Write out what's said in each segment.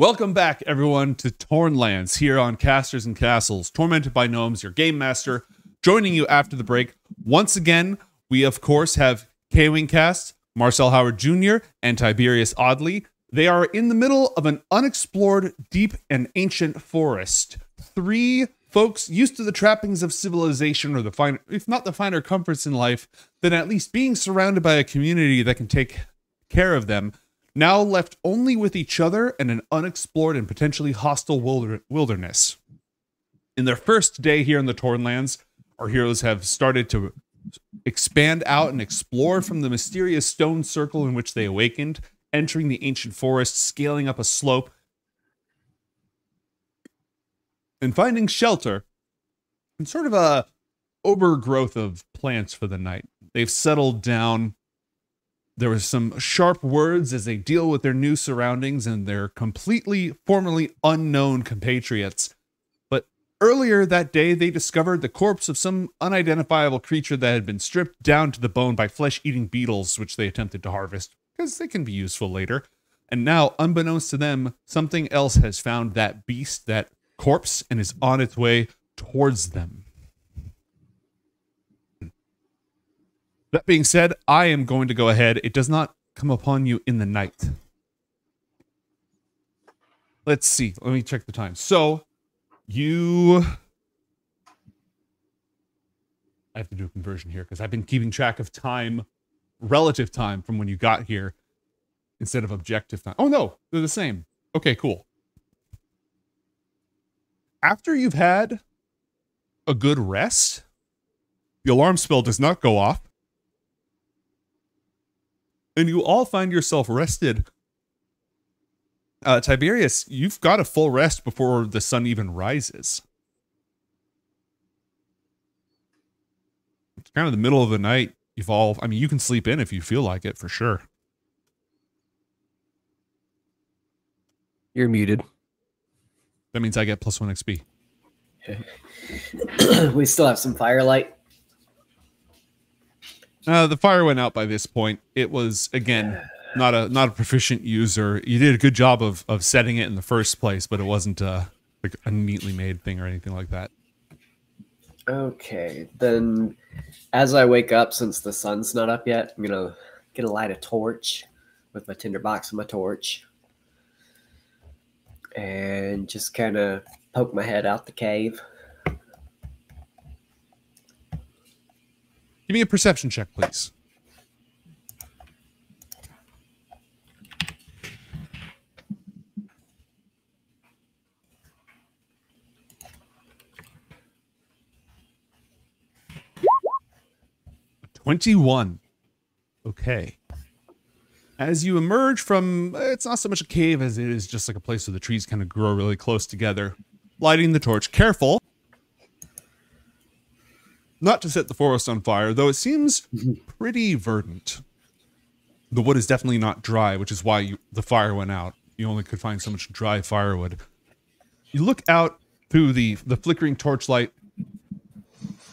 Welcome back, everyone, to Tornlands here on Casters and Castles, Tormented by Gnomes, your game master, joining you after the break. Once again, we of course have K Wing Cast, Marcel Howard Jr., and Tiberius Oddly. They are in the middle of an unexplored, deep, and ancient forest. Three folks used to the trappings of civilization, or the finer, if not the finer comforts in life, then at least being surrounded by a community that can take care of them, now left only with each other and an unexplored and potentially hostile wilderness. In their first day here in the Tornlands, our heroes have started to expand out and explore from the mysterious stone circle in which they awakened, entering the ancient forest, scaling up a slope, and finding shelter in sort of a overgrowth of plants for the night. They've settled down. There was some sharp words as they deal with their new surroundings and their completely formerly unknown compatriots. But earlier that day, they discovered the corpse of some unidentifiable creature that had been stripped down to the bone by flesh eating beetles, which they attempted to harvest because they can be useful later. And now, unbeknownst to them, something else has found that beast, that corpse, and is on its way towards them. That being said, I am going to go ahead. It does not come upon you in the night. Let's see. Let me check the time. So, you. I have to do a conversion here because I've been keeping track of time, relative time from when you got here instead of objective time. Oh, no, they're the same. Okay, cool. After you've had a good rest, the alarm spell does not go off and you all find yourself rested. Uh, Tiberius, you've got a full rest before the sun even rises. It's kind of the middle of the night. You've all, I mean, you can sleep in if you feel like it for sure. You're muted. That means I get plus one XP. we still have some firelight. Uh, the fire went out by this point. It was again not a not a proficient user. You did a good job of of setting it in the first place, but it wasn't uh like a neatly made thing or anything like that. Okay, then as I wake up, since the sun's not up yet, I'm gonna get a light a torch with my tinderbox and my torch, and just kind of poke my head out the cave. Give me a perception check, please. Twenty-one. Okay. As you emerge from, it's not so much a cave as it is just like a place where the trees kind of grow really close together. Lighting the torch, careful not to set the forest on fire, though it seems pretty verdant. The wood is definitely not dry, which is why you, the fire went out. You only could find so much dry firewood. You look out through the, the flickering torchlight,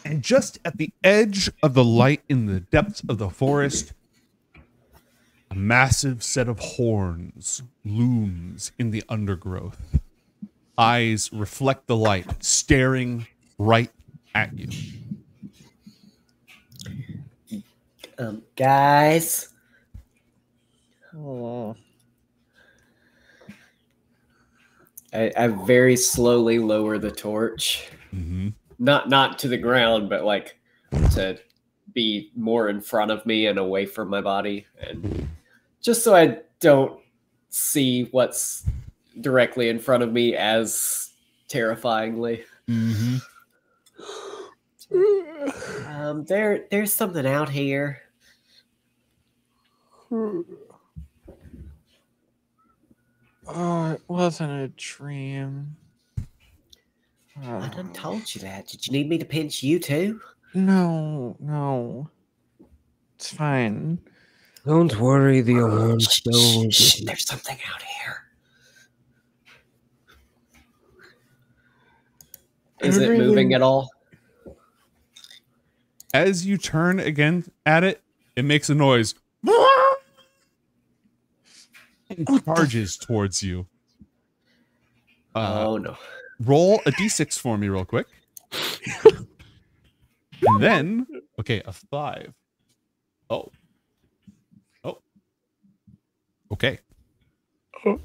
and just at the edge of the light in the depths of the forest, a massive set of horns looms in the undergrowth. Eyes reflect the light, staring right at you. Um, guys. Oh. I, I very slowly lower the torch, Mm-hmm. not not to the ground, but like to be more in front of me and away from my body, and just so I don't see what's directly in front of me as terrifyingly. Mm-hmm. Um, there there's something out here. Oh, it wasn't a dream. I done Oh, told you that. Did you need me to pinch you too? No, no. It's fine. Don't worry, the oh, alarm Shh, shh, shh, there's something out here. Is it moving at all? As you turn again at it, it makes a noise. And charges towards you. Uh, oh no. roll a d6 for me real quick. and then, okay, a five. Oh. Oh. Okay. Oh,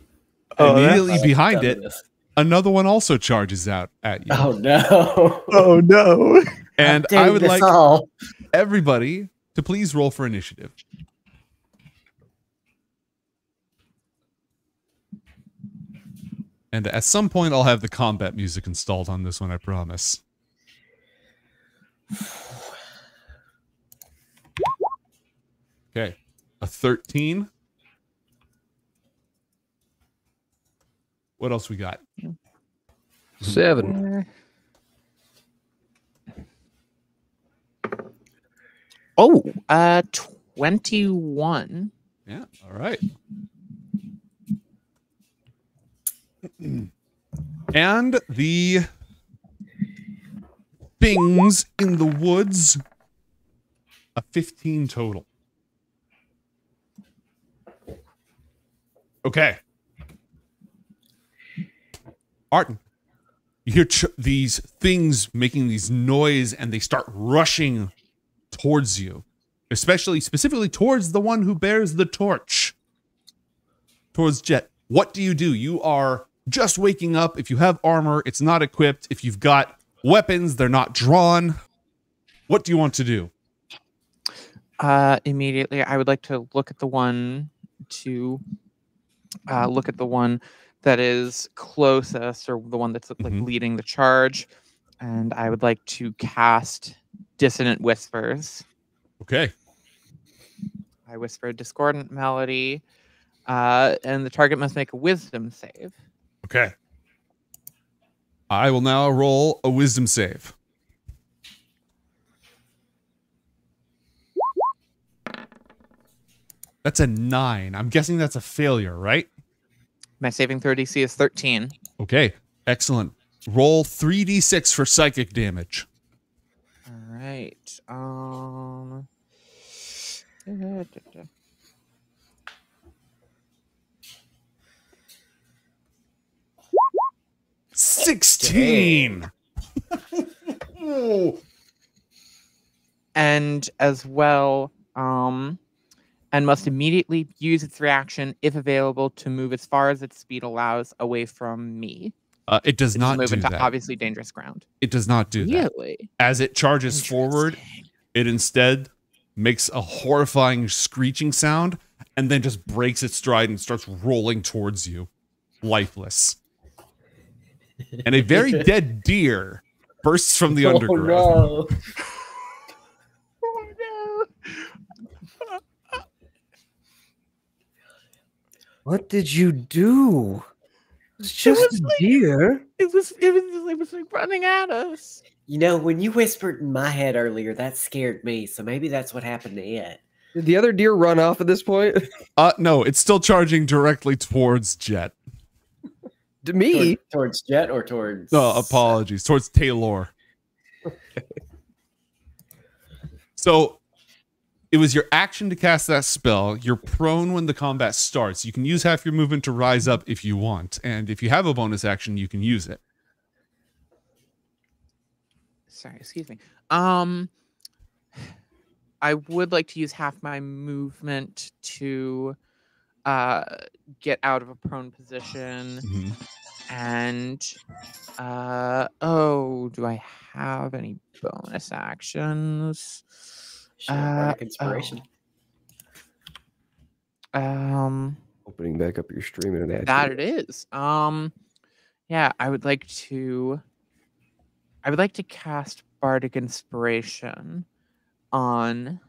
that's- Immediately behind it, this. another one also charges out at you. Oh no. Oh no. and I'm I doing would this like all. everybody to please roll for initiative. And at some point, I'll have the combat music installed on this one, I promise. Okay, a 13. What else we got? Seven. Oh, uh, twenty-one. Yeah, all right. And the things in the woods a 15 total. Okay. Arton, you hear these things making these noise and they start rushing towards you especially specifically towards the one who bears the torch towards jet what do you do you are just waking up if you have armor it's not equipped if you've got weapons they're not drawn what do you want to do Uh, immediately, I would like to look at the one to uh, look at the one that is closest, or the one that's like Mhm. leading the charge, and I would like to cast Dissonant Whispers. okay I whisper a discordant melody, uh, and the target must make a Wisdom save. Okay i will now roll a wisdom save that's a nine i'm guessing that's a failure right My saving throw DC is 13. Okay, excellent. Roll 3d6 for psychic damage. All right. Um. 16. Oh, and as well um and must immediately use its reaction if available to move as far as its speed allows away from me uh, it does It not move do into that. obviously dangerous ground It does not do that. As it charges forward, it instead makes a horrifying screeching sound and then just breaks its stride and starts rolling towards you, lifeless. And a very dead deer bursts from the undergrowth. Oh no. oh no What did you do? It's just was a like- deer. it was it was it was like running at us You know, when you whispered in my head earlier, that scared me. So maybe that's what happened to it. Did the other deer run off at this point? Uh, no, it's still charging directly towards Jet. To me? Toward- towards Jet or towards? No, apologies. Towards Taylor. so it was your action to cast that spell. You're prone when the combat starts. You can use half your movement to rise up if you want. And if you have a bonus action, you can use it. sorry excuse me um i would like to use half my movement to uh get out of a prone position Mhm. and uh oh do i have any bonus actions Sure, Uh, bardic inspiration. um Opening back up your stream and an ad. that it is um yeah i would like to i would like to cast bardic inspiration on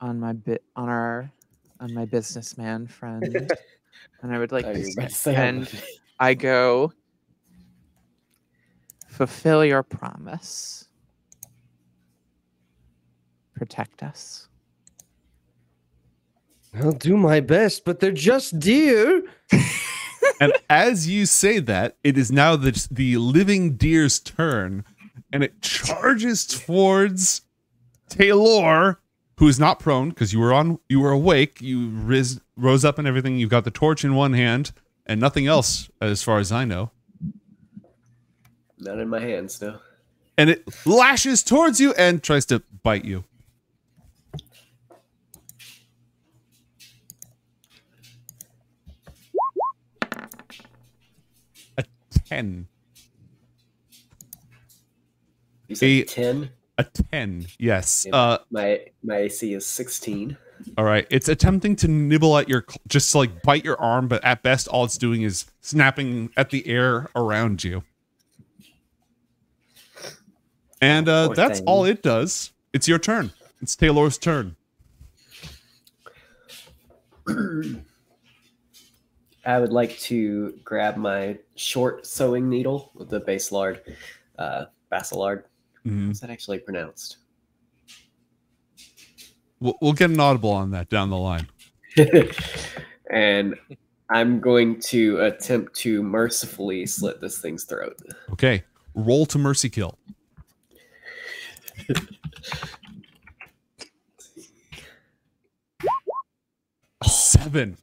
on my bit on our on my businessman friend and i would like Oh, to you were about to say, say and i go fulfill your promise? Protect us. I'll do my best, but they're just deer. and as you say that, it is now the, the living deer's turn, and it charges towards Taylor, who is not prone because you were on you were awake you riz, rose up and everything you've got the torch in one hand and nothing else as far as i know. Not in my hands no. And it lashes towards you and tries to bite you. A 10 you say 10 a 10, yes. Uh, My my AC is sixteen. all right. It's attempting to nibble at your, just to, like bite your arm, but at best, all it's doing is snapping at the air around you. And uh, Poor that's thing. all it does. It's your turn. It's Taylor's turn. I would like to grab my short sewing needle with the base lard, uh, basilard. Mhm. How's that actually pronounced? We'll, we'll get an audible on that down the line. and I'm going to attempt to mercifully slit this thing's throat. Okay. Roll to mercy kill. Seven.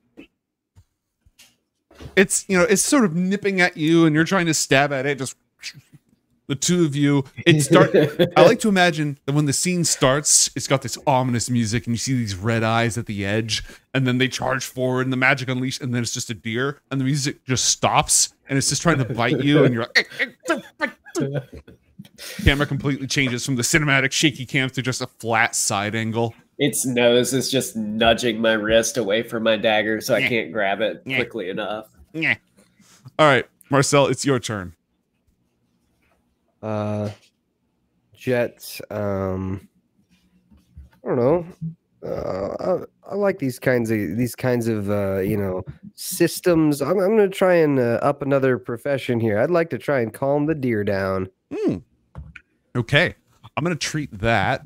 It's you know it's sort of nipping at you, and you're trying to stab at it. Just the two of you. It start. I like to imagine that when the scene starts, it's got this ominous music, and you see these red eyes at the edge, and then they charge forward, and the magic unleashed, and then it's just a deer, and the music just stops, and it's just trying to bite you, and you're like. Camera completely changes from the cinematic shaky cam to just a flat side angle. Its nose is just nudging my wrist away from my dagger so I can't grab it quickly enough. Yeah. All right, Marcel, it's your turn. Uh, Jet. Um, I don't know. Uh, I, I like these kinds of these kinds of uh, you know systems. I'm I'm gonna try and uh, up another profession here. I'd like to try and calm the deer down. Hmm. Okay, I'm gonna treat that.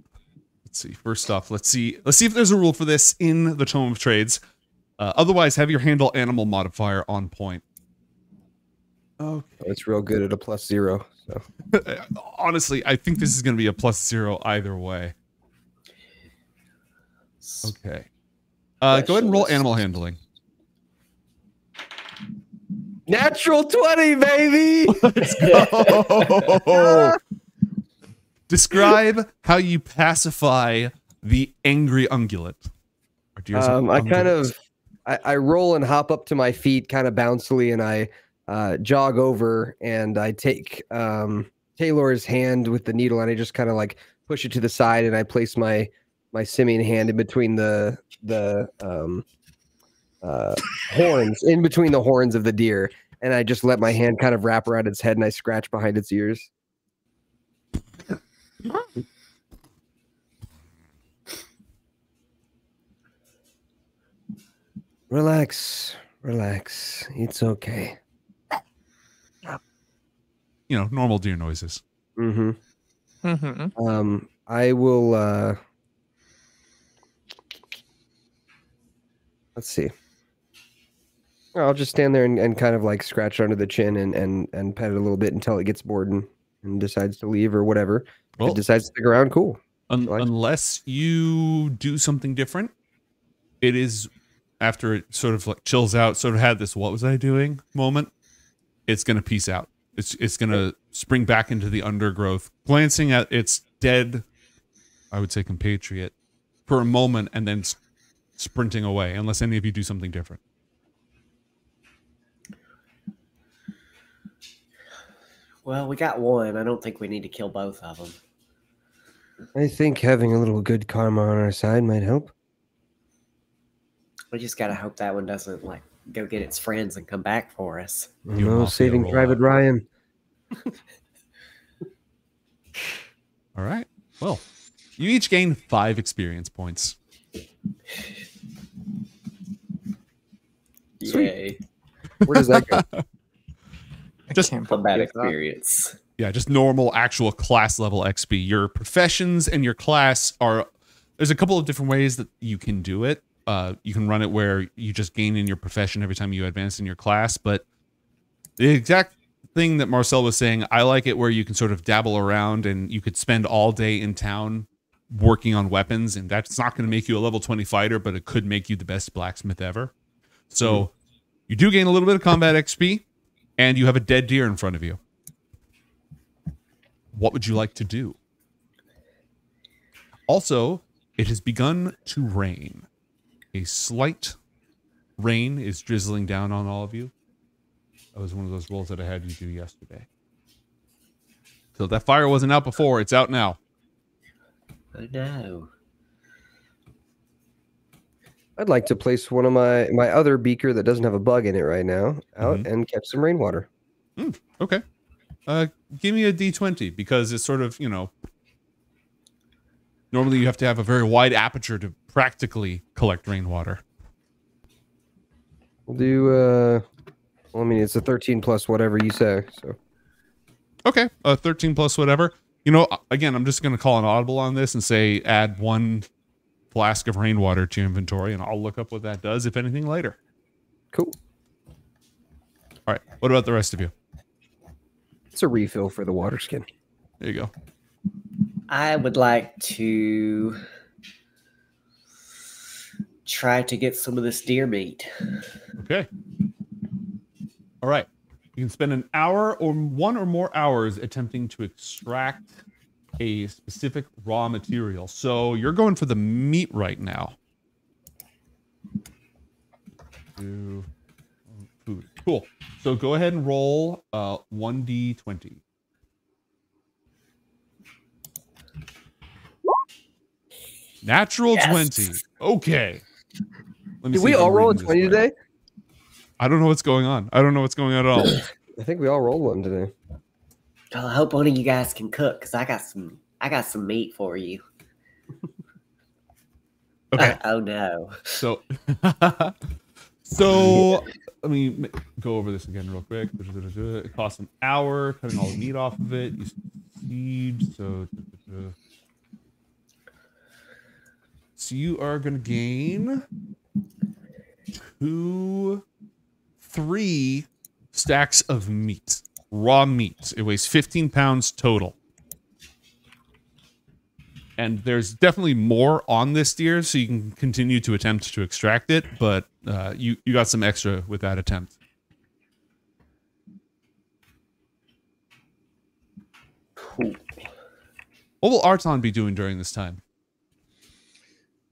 Let's see. First off, let's see. Let's see if there's a rule for this in the Tome of Trades. Uh, otherwise, have your handle animal modifier on point. Oh, It's real good at a plus zero. So honestly, I think this is gonna be a plus zero either way. Okay. Uh, go ahead and roll animal handling. natural twenty, baby. Oh. Describe how you pacify the angry ungulate. Or do you Um, I kind of, I, I roll and hop up to my feet, kind of bouncily, and I uh, jog over and I take um, Taylor's hand with the needle and I just kind of like push it to the side and I place my my simian hand in between the the um, uh, horns, in between the horns of the deer, and I just let my hand kind of wrap around its head and I scratch behind its ears. Relax, relax. It's okay. You know normal deer noises. Mm-hmm. Mm-hmm. Um, I will. uh Let's see. I'll just stand there and, and kind of like scratch under the chin and and and pet it a little bit until it gets bored and, and decides to leave or whatever. Well, it decides to stick around, cool. un- like- unless you do something different, it is after it sort of like chills out, sort of had this "what was I doing" moment. It's gonna peace out. It's it's gonna spring back into the undergrowth, glancing at its dead, I would say compatriot, for a moment, and then sprinting away. Unless any of you do something different. Well, we got one. I don't think we need to kill both of them. I think having a little good karma on our side might help. We just gotta hope that one doesn't like go get its friends and come back for us. You You know, mafia saving roll Private. Ryan. All right. Well, you each gain five experience points. Sweet. Yay! Where does that go? Just Combat experience. Yeah, just normal actual class level XP. Your professions and your class are there's a couple of different ways that you can do it. Uh, you can run it where you just gain in your profession every time you advance in your class, but the exact thing that Marcel was saying, I like it where you can sort of dabble around and you could spend all day in town working on weapons, and that's not going to make you a level 20 fighter, but it could make you the best blacksmith ever. So You do gain a little bit of combat XP, and you have a dead deer in front of you. What would you like to do? Also, it has begun to rain. A slight rain is drizzling down on all of you. That was one of those rolls that I had you do yesterday. So that fire wasn't out before, it's out now. Oh no. I'd like to place one of my my other beaker that doesn't have a bug in it right now out Mhm. and catch some rainwater. Okay. Uh, give me a d20 because it's sort of, you know, normally you have to have a very wide aperture to practically collect rainwater. We'll do. uh well, I mean, it's a 13 plus whatever you say. So Okay. Uh, 13 plus whatever. You know, again, I'm just going to call an audible on this and say add one flask of rainwater to your inventory, and I'll look up what that does, if anything, later. cool. All right. What about the rest of you? It's a refill for the water skin. There you go. I would like to try to get some of this deer meat. Okay. All right. You can spend an hour or one or more hours attempting to extract a specific raw material. So you're going for the meat right now. Do food. Cool. So go ahead and roll uh 1d20. Natural Yes. 20. Okay. Let me Did see we all roll a 20 right. today? I don't know what's going on. I don't know what's going on at all. I think we all rolled one today. Well, I hope one of you guys can cook because I got some. I got some meat for you. Okay. Uh, oh no. So, so let me go over this again real quick. It costs an hour cutting all the meat off of it. You siege, so so you are gonna gain two, three stacks of meat, raw meat. It weighs 15 pounds total. And there's definitely more on this deer, so you can continue to attempt to extract it, but uh, you, you got some extra with that attempt. Cool. What will Arton be doing during this time?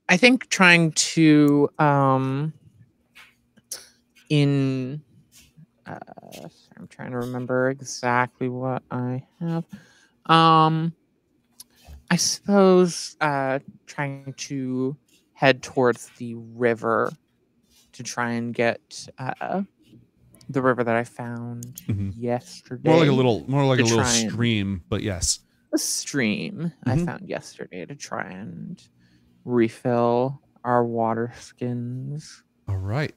I think trying to um in uh I'm trying to remember exactly what I have. Um I suppose uh trying to head towards the river to try and get uh the river that I found Mhm. yesterday. More like a little, more like a little stream, but yes. a stream Mhm. I found yesterday to try and refill our water skins. All right.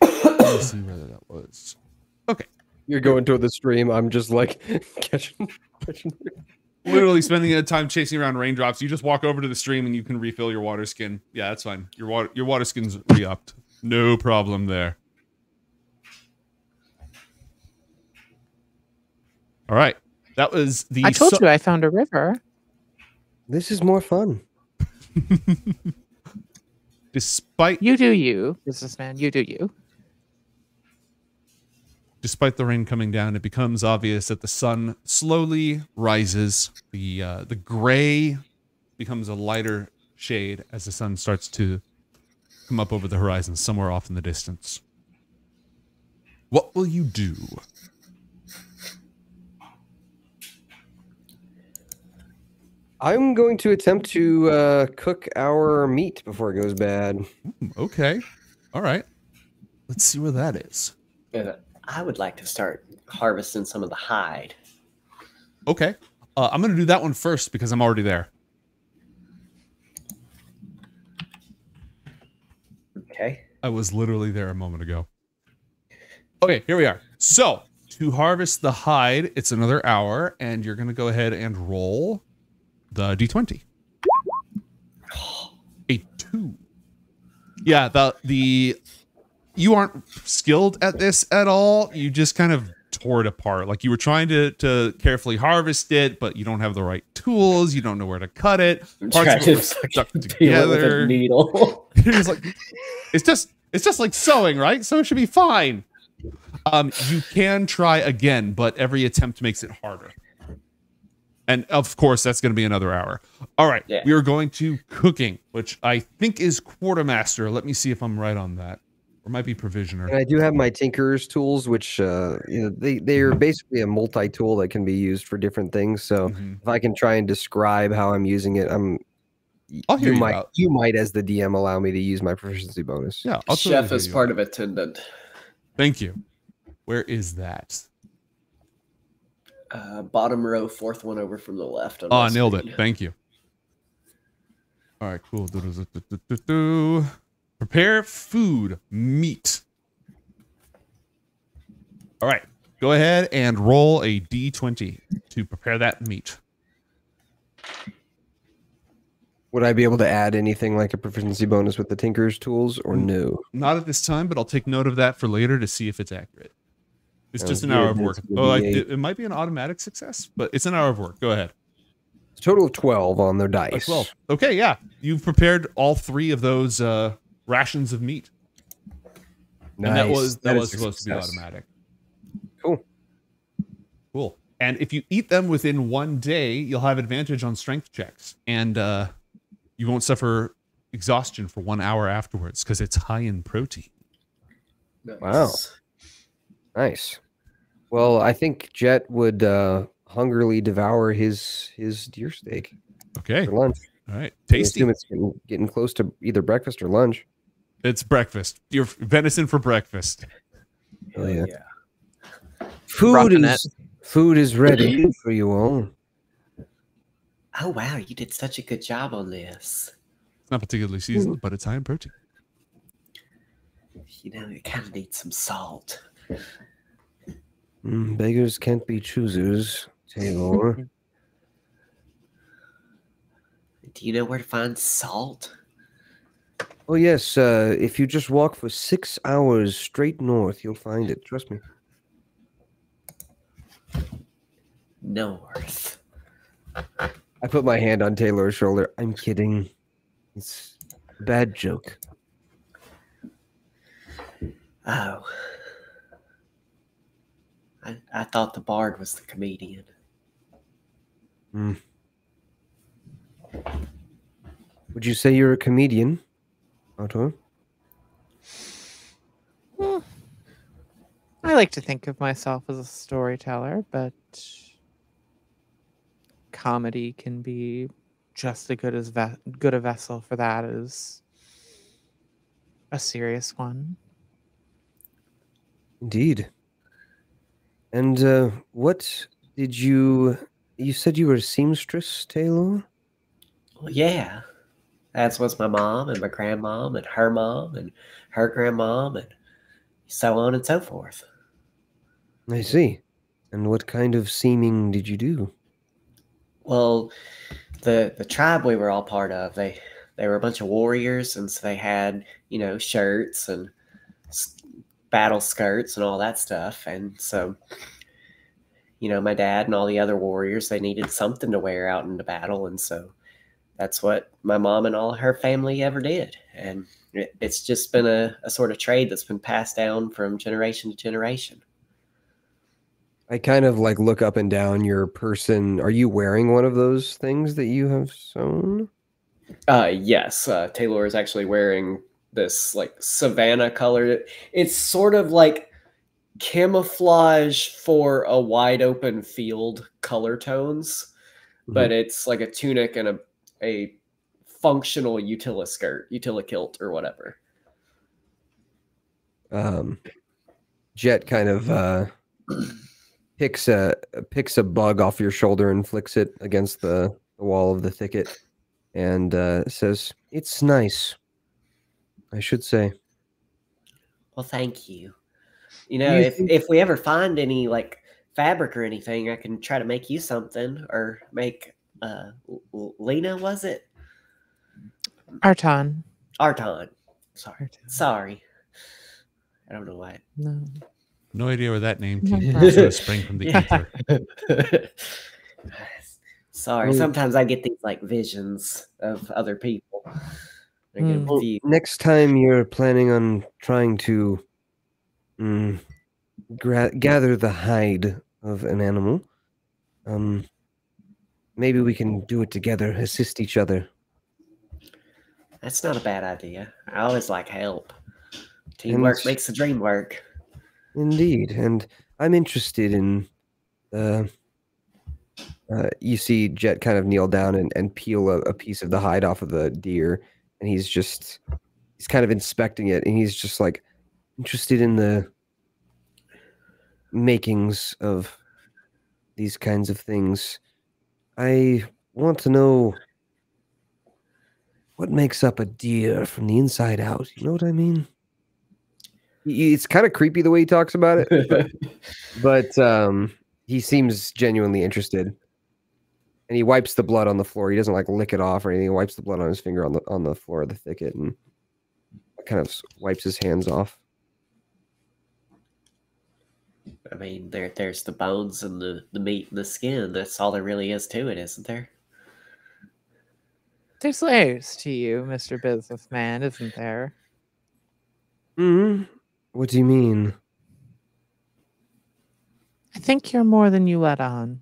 Let me see whether that was. Okay. You're going to the stream. I'm just like catching. catching Literally spending a time chasing around raindrops. You just walk over to the stream and you can refill your water skin. Yeah, that's fine. Your water, your water skin's re-upped. No problem there. All right. That was the. I told su- you I found a river. this is more fun. Despite You do you, businessman. You do you. despite the rain coming down, it becomes obvious that the sun slowly rises. The uh, the gray becomes a lighter shade as the sun starts to come up over the horizon somewhere off in the distance. What will you do? I'm going to attempt to uh, cook our meat before it goes bad. Hmm, Okay. All right. Let's see where that is. And I would like to start harvesting some of the hide. Okay. Uh, I'm going to do that one first because I'm already there. Okay. I was literally there a moment ago. Okay, here we are. So, to harvest the hide, it's another hour, and you're going to go ahead and roll the d20. A two. Yeah, the the you aren't skilled at this at all. You just kind of tore it apart. Like you were trying to to carefully harvest it, but you don't have the right tools. You don't know where to cut it. Parts of stuck fucking it with together. a needle. It's like it's just It's just like sewing, right? So it should be fine. Um, you can try again, but every attempt makes it harder. And of course, that's going to be another hour. All right, Yeah. we are going to cooking, which I think is quartermaster. Let me see if I'm right on that. Or might be provisioner. And I do have my Tinker's tools, which uh, you know they they are basically a multi tool that can be used for different things. So Mhm. if I can try and describe how I'm using it, I'm. I'll hear you might out. you might as the DM allow me to use my proficiency bonus. Yeah, I'll totally Chef is part out. of attendant. Thank you. Where is that? Uh, bottom row, fourth one over from the left. on Oh, I nailed screen. it. Thank you. All right, cool. Do-do-do-do-do-do. Prepare food, meat. All right, go ahead and roll a d20 to prepare that meat. Would I be able to add anything like a proficiency bonus with the Tinker's tools, or no? Not at this time, but I'll take note of that for later to see if it's accurate. It's just an hour of work. Oh, I, be a- it, it might be an automatic success, but it's an hour of work. Go ahead. Total of twelve on their A dice. 12. Okay, yeah. You've prepared all three of those uh, rations of meat. And that Nice. was that, is was a supposed to be automatic. Cool. Cool. And if you eat them within one day, you'll have advantage on strength checks, and uh, you won't suffer exhaustion for one hour afterwards because it's high in protein. Wow. Nice. Nice. Well, I think Jet would uh, hungrily devour his his deer steak Okay. for lunch. All right. I Tasty. assume it's getting, getting close to either breakfast or lunch. It's breakfast. Your venison for breakfast. Oh, yeah. yeah. Food Rocking is food is ready for you all. Oh wow, you did such a good job on this. It's not particularly seasoned, but it's high in protein. You know, it kind of needs some salt. Mm, beggars can't be choosers, Taylor. Do you know where to find salt? oh yes, uh, if you just walk for six hours straight north, you'll find it. Trust me. North. I put my hand on Taylor's shoulder. I'm kidding. It's a bad joke. Oh. I, I thought the bard was the comedian. Hmm. Would you say you're a comedian, Otto? I like to think of myself as a storyteller, but comedy can be just as good as ve- good a vessel for that as a serious one. Indeed. And uh, what did you? You said you were a seamstress, Taylor. Well, yeah. That's what's my mom and my grandmom and her mom and her grandmom and so on and so forth. I see. And what kind of seaming did you do? Well, the the tribe we were all part of, they they were a bunch of warriors, and so they had you know shirts and battle skirts and all that stuff, and so you know my dad and all the other warriors they needed something to wear out into battle, and so that's what my mom and all her family ever did, and it, it's just been a, a sort of trade that's been passed down from generation to generation. I kind of like look up and down your person. Are you wearing one of those things that you have sewn? Uh, yes, uh, Taylor is actually wearing this like savannah color. It's sort of like camouflage for a wide open field color tones, but it's like a tunic and a a functional utila skirt, utila kilt, or whatever. Um, Jet kind of uh, picks a picks a bug off your shoulder and flicks it against the, the wall of the thicket, and uh, says, "It's nice." I should say. Well, thank you. You know, you if think- if we ever find any like fabric or anything, I can try to make you something or make uh L- L- Lena was it Arton. Arton. Sorry, Arton. sorry. I don't know why. No. No idea where that name came from. problem. Sort of sprang from the ether. Sorry, sometimes I get these like visions of other people. I get Hmm. Well, next time you're planning on trying to mm, gra- gather the hide of an animal, um, maybe we can do it together, assist each other. That's not a bad idea. I always like help. Teamwork And- makes the dream work. Indeed, and I'm interested in. Uh, uh, you see Jet kind of kneel down and, and peel a, a piece of the hide off of the deer, and he's just he's kind of inspecting it, and he's just like interested in the makings of these kinds of things. I want to know what makes up a deer from the inside out. You know what I mean? It's kind of creepy the way he talks about it, but, but um, he seems genuinely interested. And he wipes the blood on the floor. He doesn't like lick it off or anything. He wipes the blood on his finger on the on the floor of the thicket and kind of wipes his hands off. I mean, there there's the bones and the, the meat and the skin. That's all there really is to it, isn't there? There's layers to you, Mr. Businessman, isn't there? hmm What do you mean? I think you're more than you let on.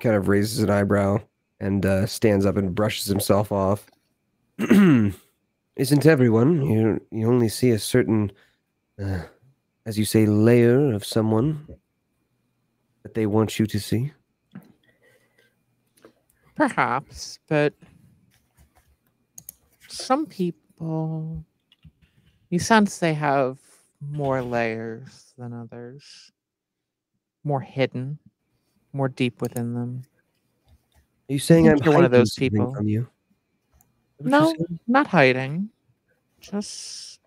Kind of raises an eyebrow and uh, stands up and brushes himself off. Isn't everyone? You you only see a certain, uh, as you say, layer of someone that they want you to see. Perhaps, but some people, you sense they have more layers than others, more hidden, more deep within them. Are you saying I'm one of those people. from you? Is that what you're No, not hiding, just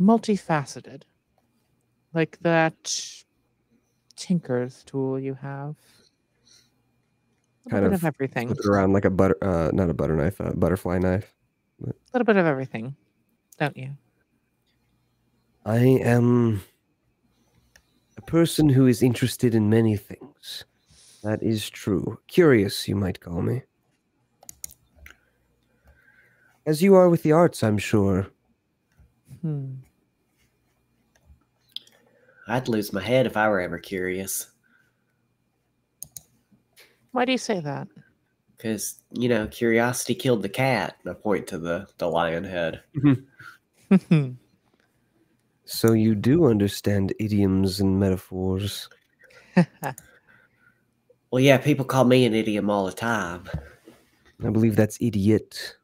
multifaceted, like that tinker's tool you have. A Kind little bit of of everything. Flip it around like a butter, uh, not a butter knife, a butterfly knife. A little bit of everything, don't you? I am person who is interested in many things. That is true. Curious, you might call me. As you are with the arts, I'm sure. Hmm. I'd lose my head if I were ever curious. Why do you say that? Because, you know, curiosity killed the cat. And I point to the, the lion head. So you do understand idioms and metaphors. Well, yeah, people call me an idiom all the time. I believe that's idiot.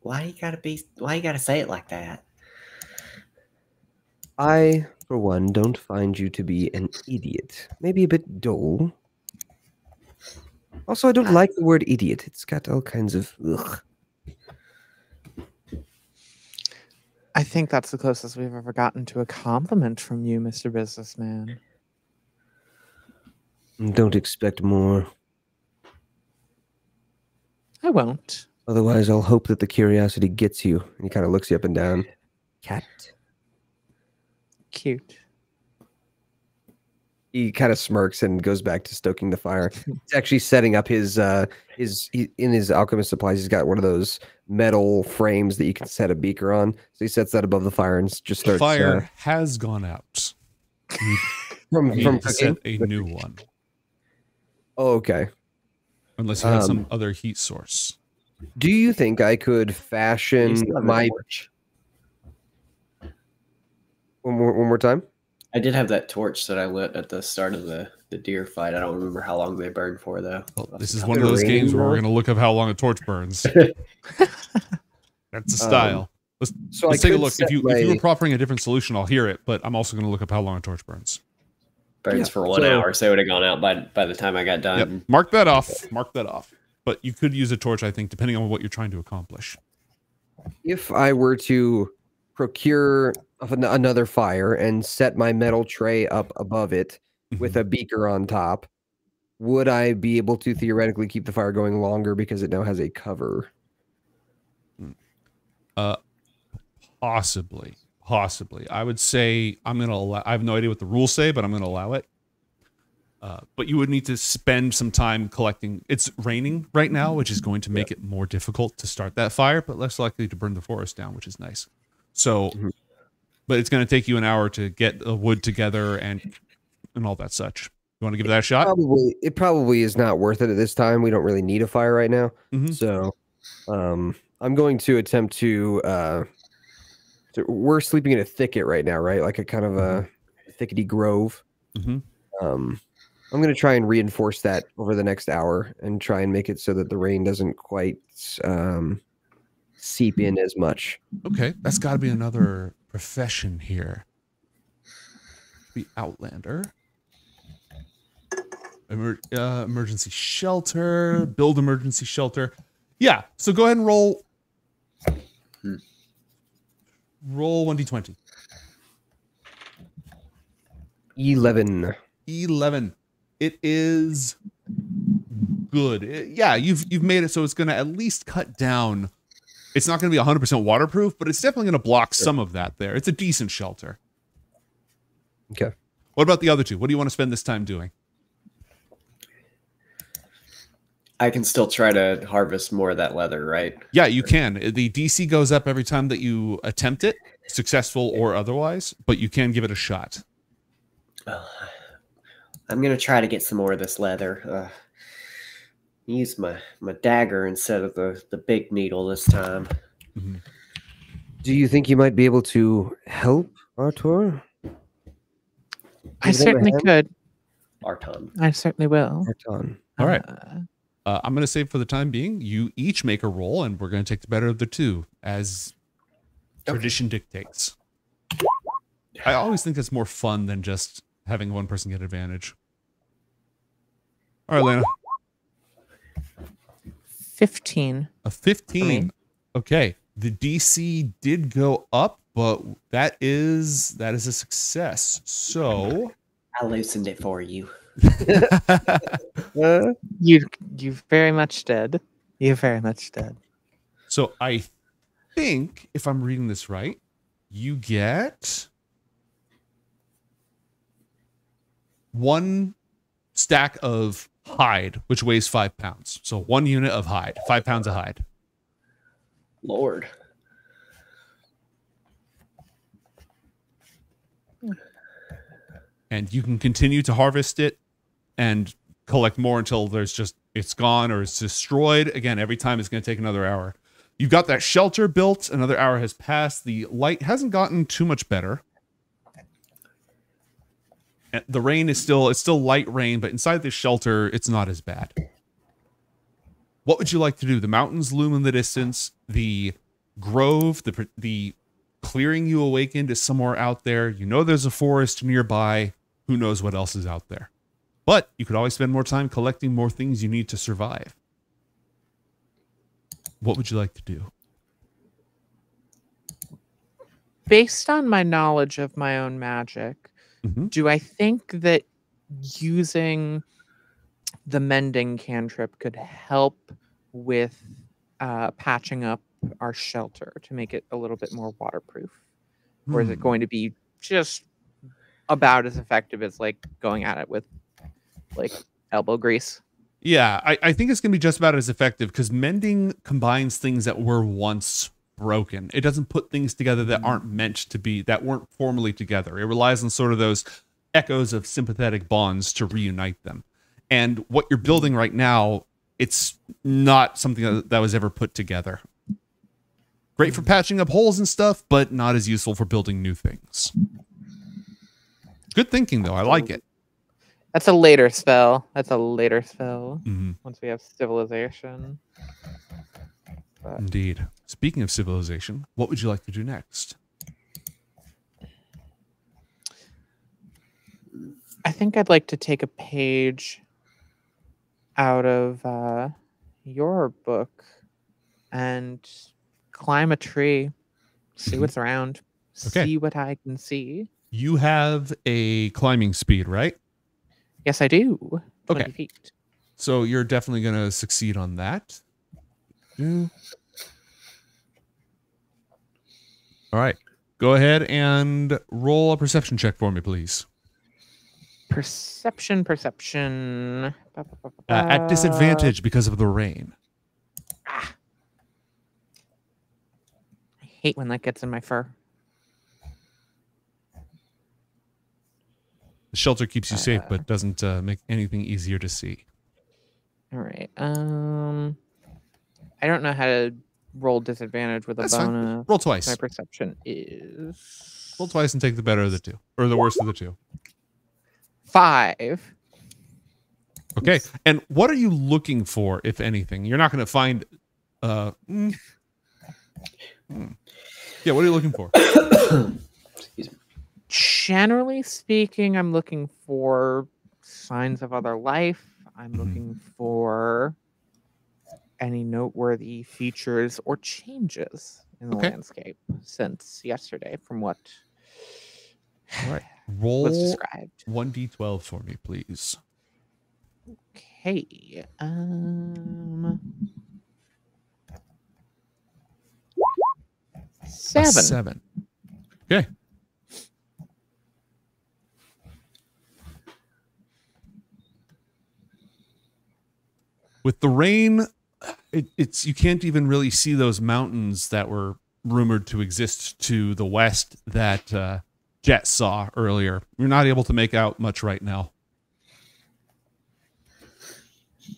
Why you gotta be? Why you gotta say it like that? I, for one, don't find you to be an idiot. Maybe a bit dull. Also, I don't ah. like the word idiot. It's got all kinds of ugh. I think that's the closest we've ever gotten to a compliment from you, Mr. Businessman. Don't expect more. I won't. Otherwise, I'll hope that the curiosity gets you. And he kind of looks you up and down. Cat. Cute. He kind of smirks and goes back to stoking the fire. He's actually setting up his uh his he, in his alchemist supplies. He's got one of those metal frames that you can set a beaker on. So he sets that above the fire and s- just The starts fire uh, has gone out. from from need set a new one, Oh, okay. unless you have some Um, other heat source. Do you think I could fashion still have the my one more one more time? I did have that torch that I lit at the start of the, the deer fight. I don't remember how long they burned for though. Well, this is one of of those games where we're going to look up how long a torch burns. That's the Um, style. So Let's take a look. If set you if you were proffering a different solution, I'll hear it. But I'm also going to look up how long a torch burns. burns Yeah, for one so- hour, so it would have gone out by by the time I got done. Yep. Mark that off. Mark that off. But you could use a torch, I think, depending on what you're trying to accomplish. if I were to procure of an- another fire and set my metal tray up above it with Mm-hmm. a beaker on top, would I be able to theoretically keep the fire going longer because it now has a cover? Uh, possibly, possibly. I would say I'm gonna allow. I have no idea what the rules say, but I'm gonna allow it. Uh, but you would need to spend some time collecting. It's raining right now, which is going to make it more difficult to start that fire, but less likely to burn the forest down, which is nice. So, Mhm. But it's going to take you an hour to get the wood together and and all that such. You want to give that a shot? Probably it probably is not worth it at this time. We don't really need a fire right now. Mhm. So um I'm going to attempt to uh so we're sleeping in a thicket right now, right? Like a kind of a thickety grove. Mhm. Um I'm gonna try and reinforce that over the next hour and try and make it so that the rain doesn't quite um seep in as much. Okay, that's got to be another profession here. The Outlander. Emer- uh, emergency shelter, build emergency shelter. Yeah, so go ahead and roll. Roll 1d20. Eleven. 11. It is good. It- yeah, you've you've made it so it's going to at least cut down. It's not going to be 100% waterproof, but it's definitely going to block some of that there. It's a decent shelter. Okay. What about the other two? What do you want to spend this time doing? I can still try to harvest more of that leather, right? Yeah, you can. The DC goes up every time that you attempt it, successful or otherwise, but you can give it a shot. Uh, I'm gonna try to get some more of this leather. Uh, use my my dagger instead of the the big needle this time. Do you think you might be able to help Artur? I Give them a certainly could. Arton. I certainly will. Arton. All right. Uh, Uh, I'm going to say for the time being, you each make a roll, and we're going to take the better of the two as tradition dictates. I always think it's more fun than just having one person get advantage. All right, Lana, 15. a 15. Okay, the DC did go up, but that is that is a success. So I loosened it for you. You you very much did. You very much did. So I think, if I'm reading this right, you get one stack of hide, which weighs five pounds. So one unit of hide, five pounds of hide. Lord. And you can continue to harvest it and collect more until there's just it's gone or it's destroyed. Again, every time it's going to take another hour. You've got that shelter built. Another hour has passed. The light hasn't gotten too much better. The rain is still it's still light rain, but inside the shelter it's not as bad. What would you like to do? The mountains loom in the distance. The grove, the the clearing you awakened is somewhere out there. You know there's a forest nearby. Who knows what else is out there? But you could always spend more time collecting more things you need to survive. What would you like to do? Based on my knowledge of my own magic, Mhm. do I think that using the mending cantrip could help with uh, patching up our shelter to make it a little bit more waterproof? Or is it Hmm. going to be just about as effective as like going at it with like elbow grease? Yeah, I, I think it's going to be just about as effective because mending combines things that were once broken. It doesn't put things together that mm-hmm. aren't meant to be, that weren't formally together. It relies on sort of those echoes of sympathetic bonds to reunite them. And what you're mm-hmm. building right now, it's not something that, that was ever put together. Great for mm-hmm. patching up holes and stuff, but not as useful for building new things. Good thinking, though. I like it. That's a later spell. That's a later spell Mhm. once we have civilization. Indeed. Speaking of civilization, what would you like to do next? I think I'd like to take a page out of uh, your book and climb a tree, see Mhm. what's around, Okay. see what I can see. You have a climbing speed, right? Yes, I do. Okay. feet. So you're definitely going to succeed on that. Mm. All right. Go ahead and roll a perception check for me, please. Perception, perception. Ba, ba, ba, ba, Uh, at disadvantage because of the rain. Ah. I hate when that gets in my fur. The shelter keeps you safe, Uh, but doesn't uh, make anything easier to see. All right. Um, I don't know how to roll disadvantage with a That's fine. bonus. Roll twice. My perception is Roll twice and take the better of the two, or the worst of the two. five. Okay. And what are you looking for, if anything? You're not going to find. Uh, mm. Mm. Yeah. What are you looking for? Excuse me. Generally speaking, I'm looking for signs of other life. I'm Mhm. looking for any noteworthy features or changes in the Okay. landscape since yesterday from what All right. was Roll described. one d12 for me, please. Okay. Um A seven. seven. Okay. With the rain, it, it's you can't even really see those mountains that were rumored to exist to the west that uh, Jet saw earlier. You're not able to make out much right now.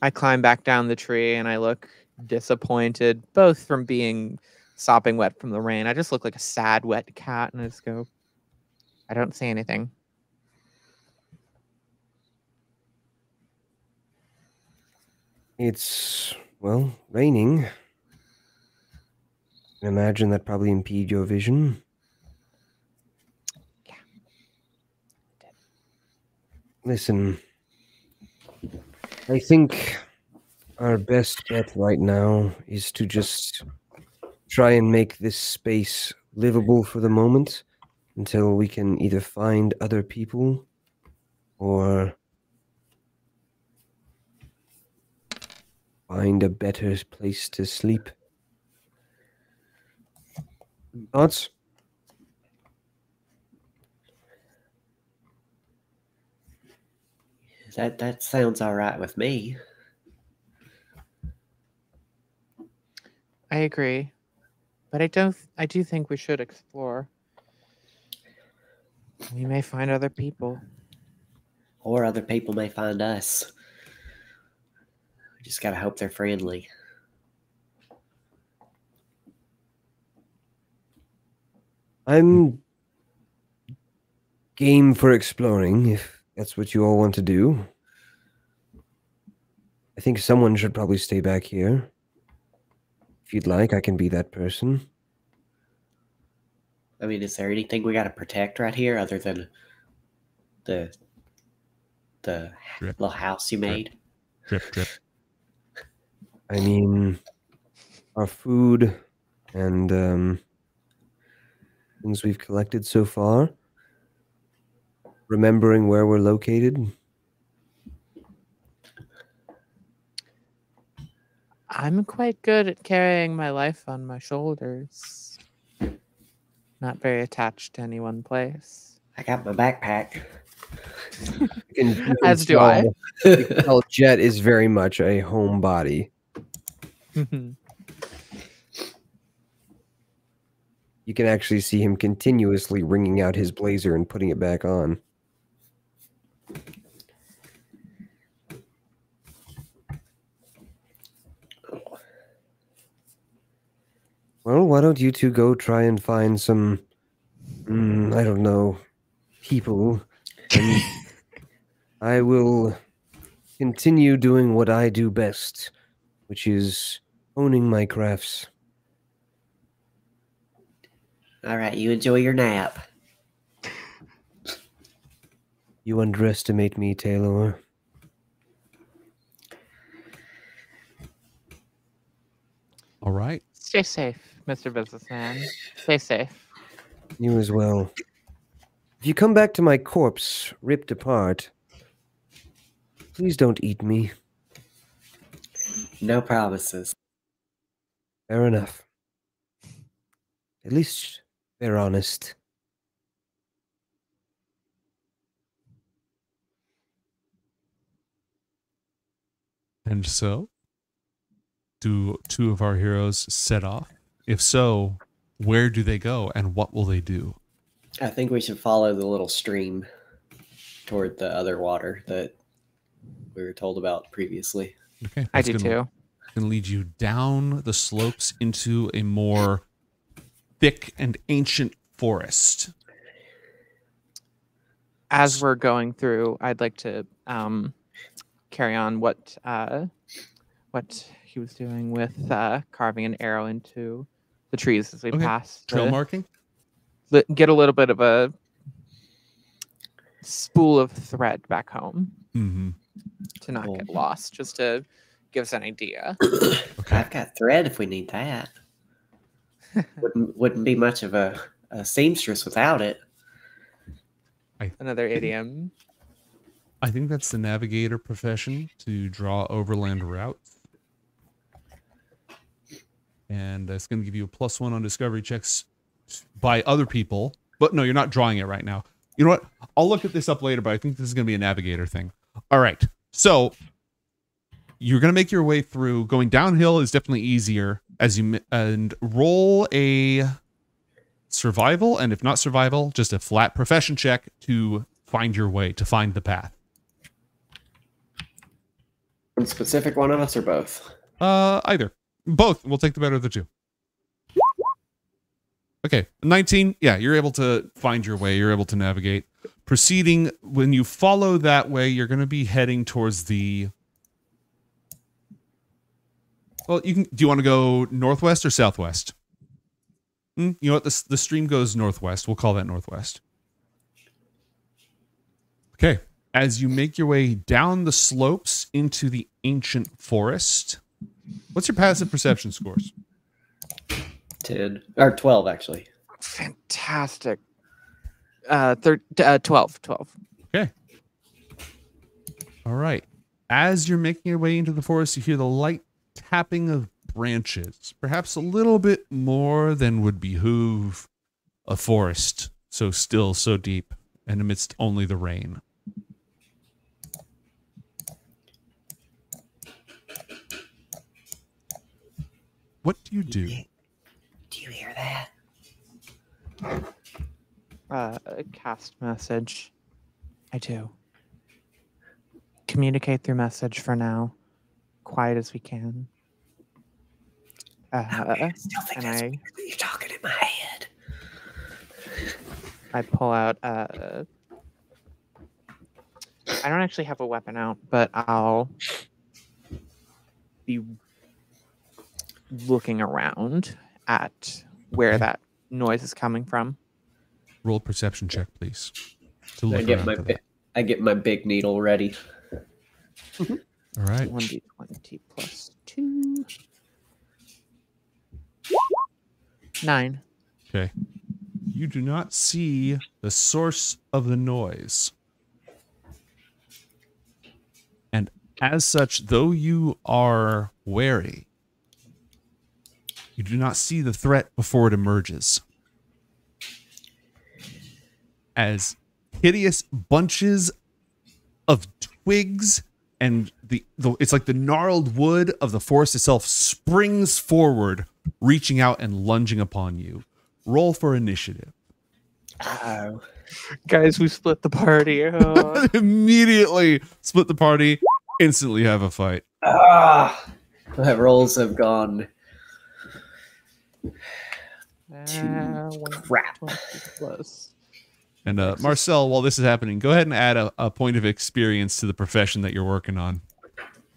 I climb back down the tree and I look disappointed, both from being sopping wet from the rain. I just look like a sad, wet cat, and I just go, I don't see anything. It's, well, raining. I imagine that probably impede your vision. Yeah. Listen, I think our best bet right now is to just try and make this space livable for the moment until we can either find other people or find a better place to sleep. Thoughts? That that sounds all right with me. I agree, but I don't. I do think we should explore. We may find other people. Or other people may find us. We just gotta hope they're friendly. I'm game for exploring if that's what you all want to do. I think someone should probably stay back here. If you'd like, I can be that person. I mean, is there anything we gotta protect right here other than the the Drip. little house you made? Drip, drip. I mean, our food and um, things we've collected so far. Remembering where we're located. I'm quite good at carrying my life on my shoulders. Not very attached to any one place. I got my backpack. You can- you can As do I. tell- you can tell Jet is very much a homebody. You can actually see him continuously wringing out his blazer and putting it back on. Well, why don't you two go try and find some, mm, I don't know, people, I will continue doing what I do best, which is owning my crafts. All right, you enjoy your nap. You underestimate me, Taylor. All right. Stay safe, Mr. Businessman. Stay safe. You as well. If you come back to my corpse ripped apart, please don't eat me. No promises. Fair enough. At least they're honest. And so, do two of our heroes set off? If so, where do they go and what will they do? I think we should follow the little stream toward the other water that we were told about previously. Okay, I do too. One. Gonna lead you down the slopes into a more thick and ancient forest. As we're going through, I'd like to um, carry on what uh, what he was doing with uh, carving an arrow into the trees as we Okay. pass. Trail to marking? get a little bit of a spool of thread back home Mm-hmm. to not get lost, just to give us an idea. Okay. I've got thread if we need that. wouldn't wouldn't be much of a, a seamstress without it. Another idiom. I think that's the navigator profession to draw overland routes. And that's going to give you a plus one on discovery checks by other people. But no, you're not drawing it right now. You know what? I'll look at this up later, but I think this is going to be a navigator thing. All right. So you're going to make your way through. Going downhill is definitely easier as you and roll a survival and if not survival, just a flat profession check to find your way, to find the path. One specific one of us or both? Uh, either. Both. We'll take the better of the two. Okay, 19. Yeah, you're able to find your way. You're able to navigate. Proceeding, when you follow that way, you're going to be heading towards the. Well, you can. Do you want to go northwest or southwest? Hmm, you know what? The, the stream goes northwest. We'll call that northwest. Okay. As you make your way down the slopes into the ancient forest, what's your passive perception scores? Ten or twelve actually. Fantastic. Uh, thir- uh, 12. 12. All right. As you're making your way into the forest, you hear the light tapping of branches, perhaps a little bit more than would behoove a forest so still, so deep, and amidst only the rain. What do you do? Do you hear that? Uh, cast message. I do. Communicate through message for now. Quiet as we can. Uh, I still think and that's I- weird you're talking in my head. I pull out. Uh, I don't actually have a weapon out, but I'll be looking around at where that noise is coming from. Roll perception check, please. To I get my for. I get my big needle ready. All right. One d twenty plus two. Nine. Okay. You do not see the source of the noise. And as such, though you are wary, you do not see the threat before it emerges. As hideous bunches of twigs and the, the it's like the gnarled wood of the forest itself springs forward, reaching out and lunging upon you. Roll for initiative. Oh. Guys, we split the party. Oh. Immediately split the party, instantly have a fight. Ah, my rolls have gone. Uh, one Crap. twenty plus. And uh, Marcel, while this is happening, go ahead and add a, a point of experience to the profession that you're working on.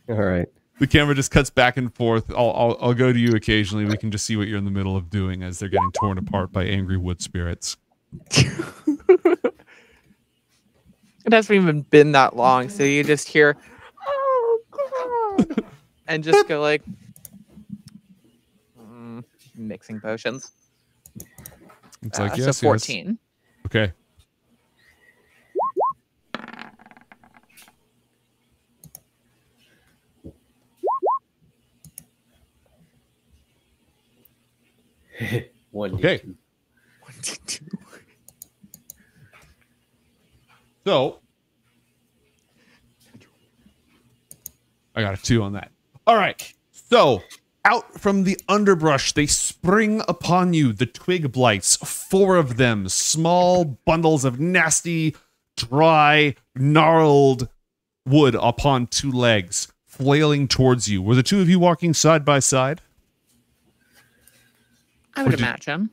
All right. The camera just cuts back and forth. I'll, I'll, I'll go to you occasionally. We can just see what you're in the middle of doing as they're getting torn apart by angry wood spirits. It hasn't even been that long, so you just hear, "Oh, God," and just go like, mm, mixing potions. It's Uh, like, so yes, yes. 14. Okay. One. Okay. D2. So, I got a two on that. All right. So out from the underbrush, they spring upon you, the twig blights, four of them, small bundles of nasty, dry, gnarled wood upon two legs, flailing towards you. Were the two of you walking side by side? I would did- imagine.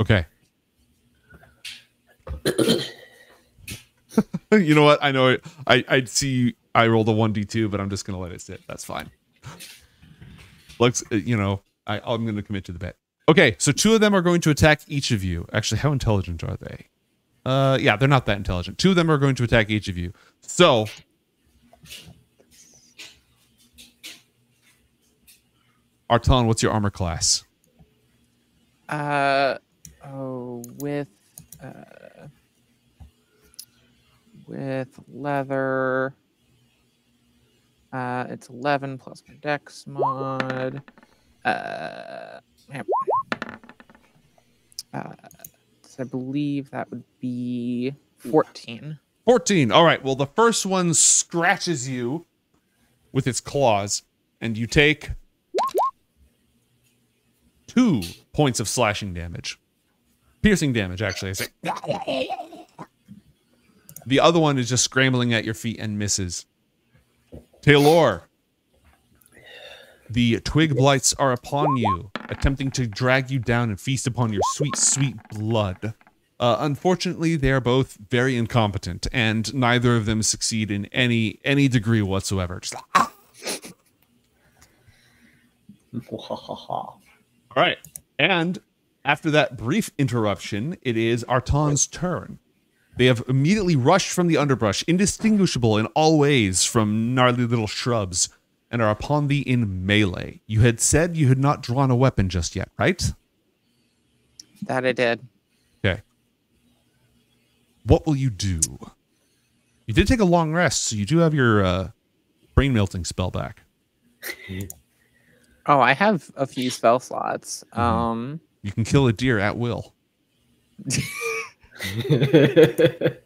Okay. you know what? I know it. I I see. I rolled a one d two, but I'm just gonna let it sit. That's fine. Looks, uh, you know, I I'm gonna commit to the bet. Okay, so two of them are going to attack each of you. Actually, how intelligent are they? Uh, yeah, they're not that intelligent. Two of them are going to attack each of you. So. Arton, what's your armor class? Uh oh, with uh, with leather. Uh, it's eleven plus my dex mod. Uh, uh, so I believe that would be fourteen. 14. All right. Well, the first one scratches you with its claws, and you take two points of slashing damage. Piercing damage, actually. The other one is just scrambling at your feet and misses. Taylor. The twig blights are upon you, attempting to drag you down and feast upon your sweet, sweet blood. Uh, unfortunately, they are both very incompetent, and neither of them succeed in any any degree whatsoever. Just "Ah." All right, and after that brief interruption, it is Arton's turn. They have immediately rushed from the underbrush, indistinguishable in all ways from gnarly little shrubs, and are upon thee in melee. You had said you had not drawn a weapon just yet, right? That I did. Okay. What will you do? You did take a long rest, so you do have your uh, brain melting spell back. Oh, I have a few spell slots. Um, You can kill a deer at will.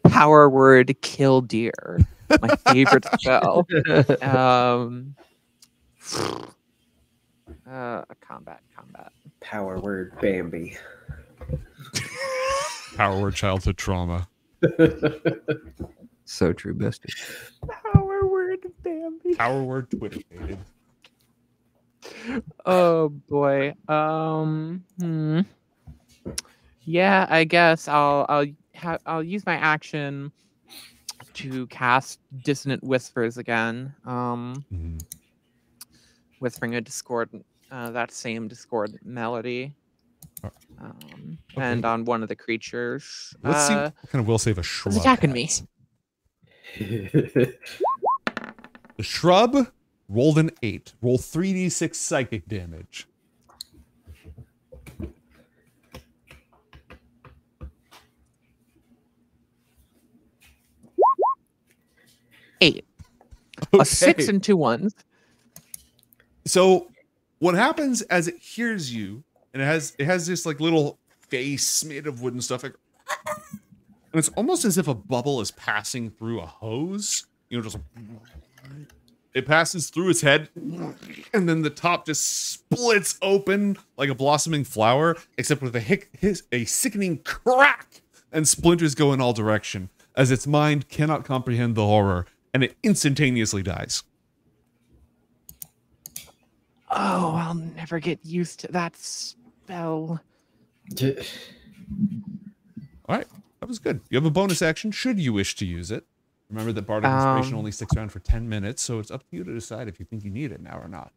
power word kill deer. My favorite spell. Um, uh, combat, combat. Power word Bambi. Power word childhood trauma. So true, bestie. Power word Bambi. Power word Twitter. Hated. Oh boy. Um. Hmm. Yeah, I guess I'll I'll ha- I'll use my action to cast dissonant whispers again. Um, Mhm. whispering a discordant, uh, that same discordant melody. Uh, Um, okay. and on one of the creatures. Let's see uh, what kind of will save a shrub. who's attacking me. The shrub rolled an eight. Roll 3d6 psychic damage. Eight. A six Okay. and two ones. So what happens as it hears you, and it has it has this like little face made of wooden stuff, like, and it's almost as if a bubble is passing through a hose. You know, just it passes through its head, and then the top just splits open like a blossoming flower, except with a hic, his, a sickening crack, and splinters go in all direction as its mind cannot comprehend the horror, and it instantaneously dies. Oh, I'll never get used to that spell. All right, that was good. You have a bonus action should you wish to use it. Remember that Bardic Inspiration Um, only sticks around for 10 minutes, so it's up to you to decide if you think you need it now or not.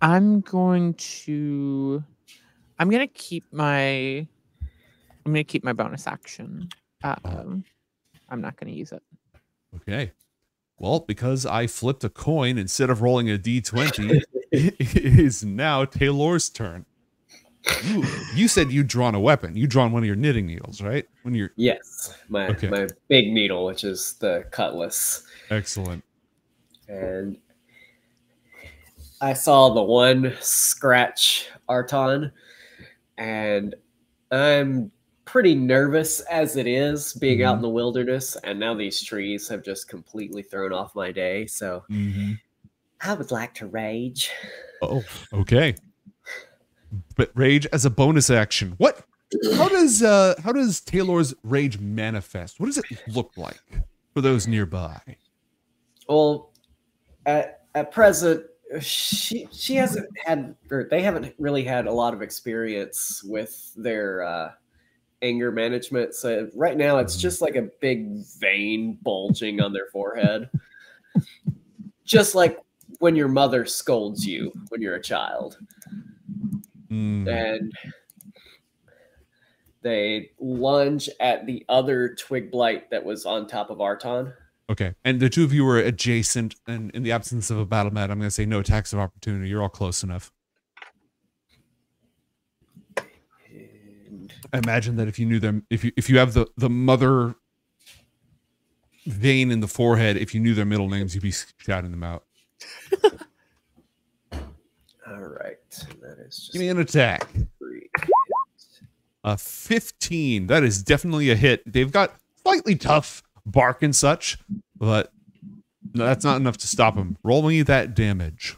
I'm going to I'm gonna keep my I'm gonna keep my bonus action. Um, I'm not gonna use it. Okay. Well, because I flipped a coin instead of rolling a d20, it is now Taylor's turn. You, you said you'd drawn a weapon. You drawn one of your knitting needles, right? When you're yes, my Okay. my big needle, which is the cutlass, excellent. and I saw the one scratch Arton, and I'm pretty nervous as it is being out Mhm. in the wilderness, and now these trees have just completely thrown off my day. So I would like to rage. Oh, okay. But rage as a bonus action. What? How does uh how does Taylor's rage manifest? What does it look like for those nearby? Well, at at present, she she hasn't had or they haven't really had a lot of experience with their uh, anger management. So right now, it's just like a big vein bulging on their forehead, just like when your mother scolds you when you're a child, Mm, and they lunge at the other twig blight that was on top of Arton. okay. And the two of you were adjacent, and in the absence of a battle mat, I'm gonna say no attacks of opportunity. You're all close enough. And I imagine that if you knew them, if you if you have the the mother vein in the forehead, if you knew their middle names, you'd be shouting them out. that is just Give me an attack. A 15. That is definitely a hit. They've got slightly tough bark and such, but no, that's not enough to stop them. Roll me that damage.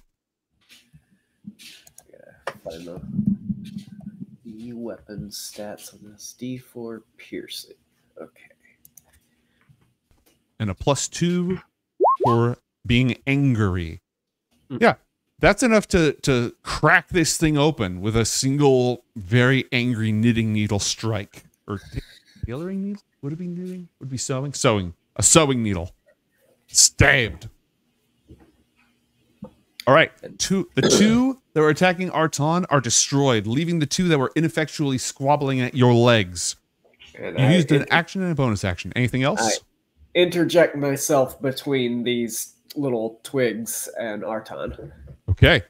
Find the the weapon stats on this D4 piercing. Okay. And a plus two for being angry. Yeah. That's enough to to crack this thing open with a single very angry knitting needle strike. Or tailoring needle? Would it be knitting? Would it be sewing? Sewing. A sewing needle. Stabbed. All right. Two the two that were attacking Arton are destroyed, leaving the two that were ineffectually squabbling at your legs. And You I used an action and a bonus action. Anything else? I- interject myself between these little twigs and Arton. Okay.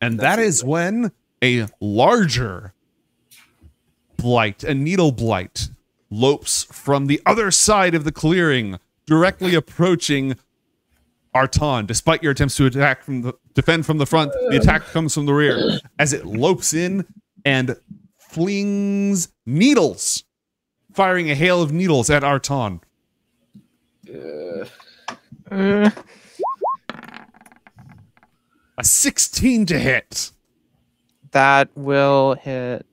And that is when a larger blight, a needle blight, lopes from the other side of the clearing, directly approaching Arton. Despite your attempts to attack from the defend from the front, the attack comes from the rear as it lopes in and flings needles, firing a hail of needles at Arton. Uh, Uh, A 16 to hit. that will hit.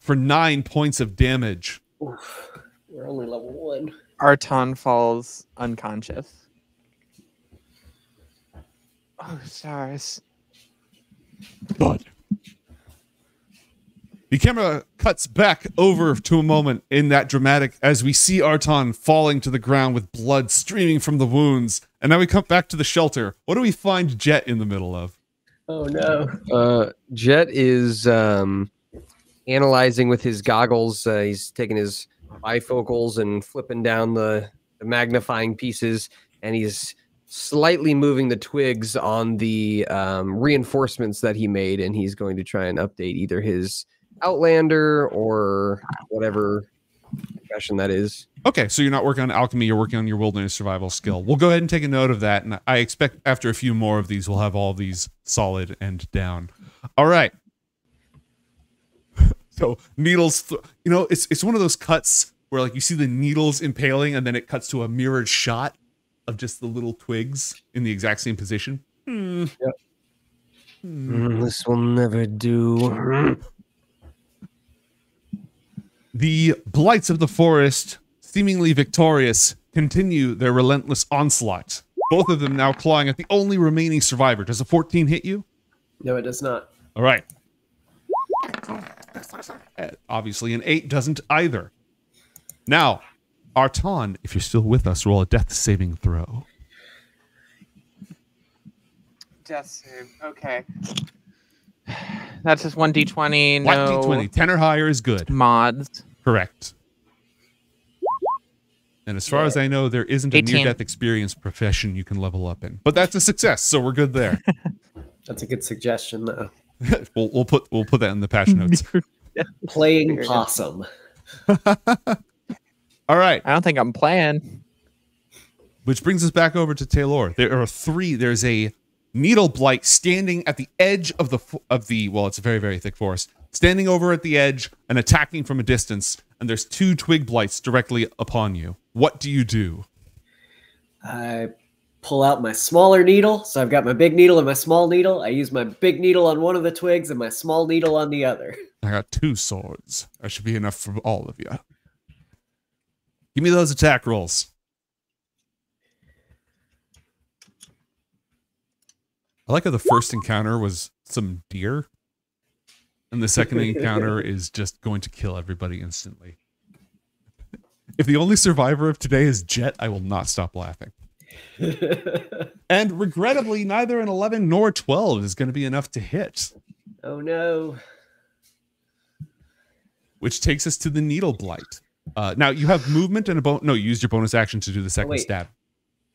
For nine points of damage. oof, we're only level one. Arton falls unconscious. Oh, stars. Thud. The camera cuts back over to a moment in that dramatic as we see Arton falling to the ground with blood streaming from the wounds. And now we come back to the shelter. What do we find Jet in the middle of? Oh no. Uh, Jet is um, analyzing with his goggles. Uh, he's taking his bifocals and flipping down the, the magnifying pieces, and he's slightly moving the twigs on the um, reinforcements that he made. And he's going to try and update either his Outlander or whatever profession that is. Okay, so you're not working on alchemy, you're working on your wilderness survival skill. We'll go ahead and take a note of that. And I expect after a few more of these, we'll have all of these solid and down. All right. So needles, th- you know, it's it's one of those cuts where like you see the needles impaling, and then it cuts to a mirrored shot of just the little twigs in the exact same position. Hmm. Hmm. Mm, this will never do. The blights of the forest, seemingly victorious, continue their relentless onslaught. Both of them now clawing at the only remaining survivor. Does a 14 hit you? No, it does not. All right. Uh, Obviously, an 8 doesn't either. Now, Arton, if you're still with us, roll a death saving throw. Death save. Okay. That's just one d20. Black No D20. 10 or higher is good. mods. Correct. And as far as I know, there isn't a 18. near death experience profession you can level up in. But that's a success, so we're good there. That's a good suggestion though. we'll, we'll put we'll put that in the patch notes. Playing possum. All right, I don't think I'm playing. which brings us back over to Taylor. There are three. There's a needle blight standing at the edge of the of the well, it's a very very thick forest, standing over at the edge and attacking from a distance. And there's two twig blights directly upon you. What do you do? I pull out my smaller needle. So I've got my big needle and my small needle. I use my big needle on one of the twigs and my small needle on the other. I got two swords. That should be enough for all of you. Give me those attack rolls. I like how the first encounter was some deer, and the second encounter is just going to kill everybody instantly. If the only survivor of today is Jet, I will not stop laughing. And regrettably, neither an 11 nor 12 is going to be enough to hit, oh no. which takes us to the needle blight. Uh, now you have movement and a bon- no, you used your bonus action to do the second wait. stab.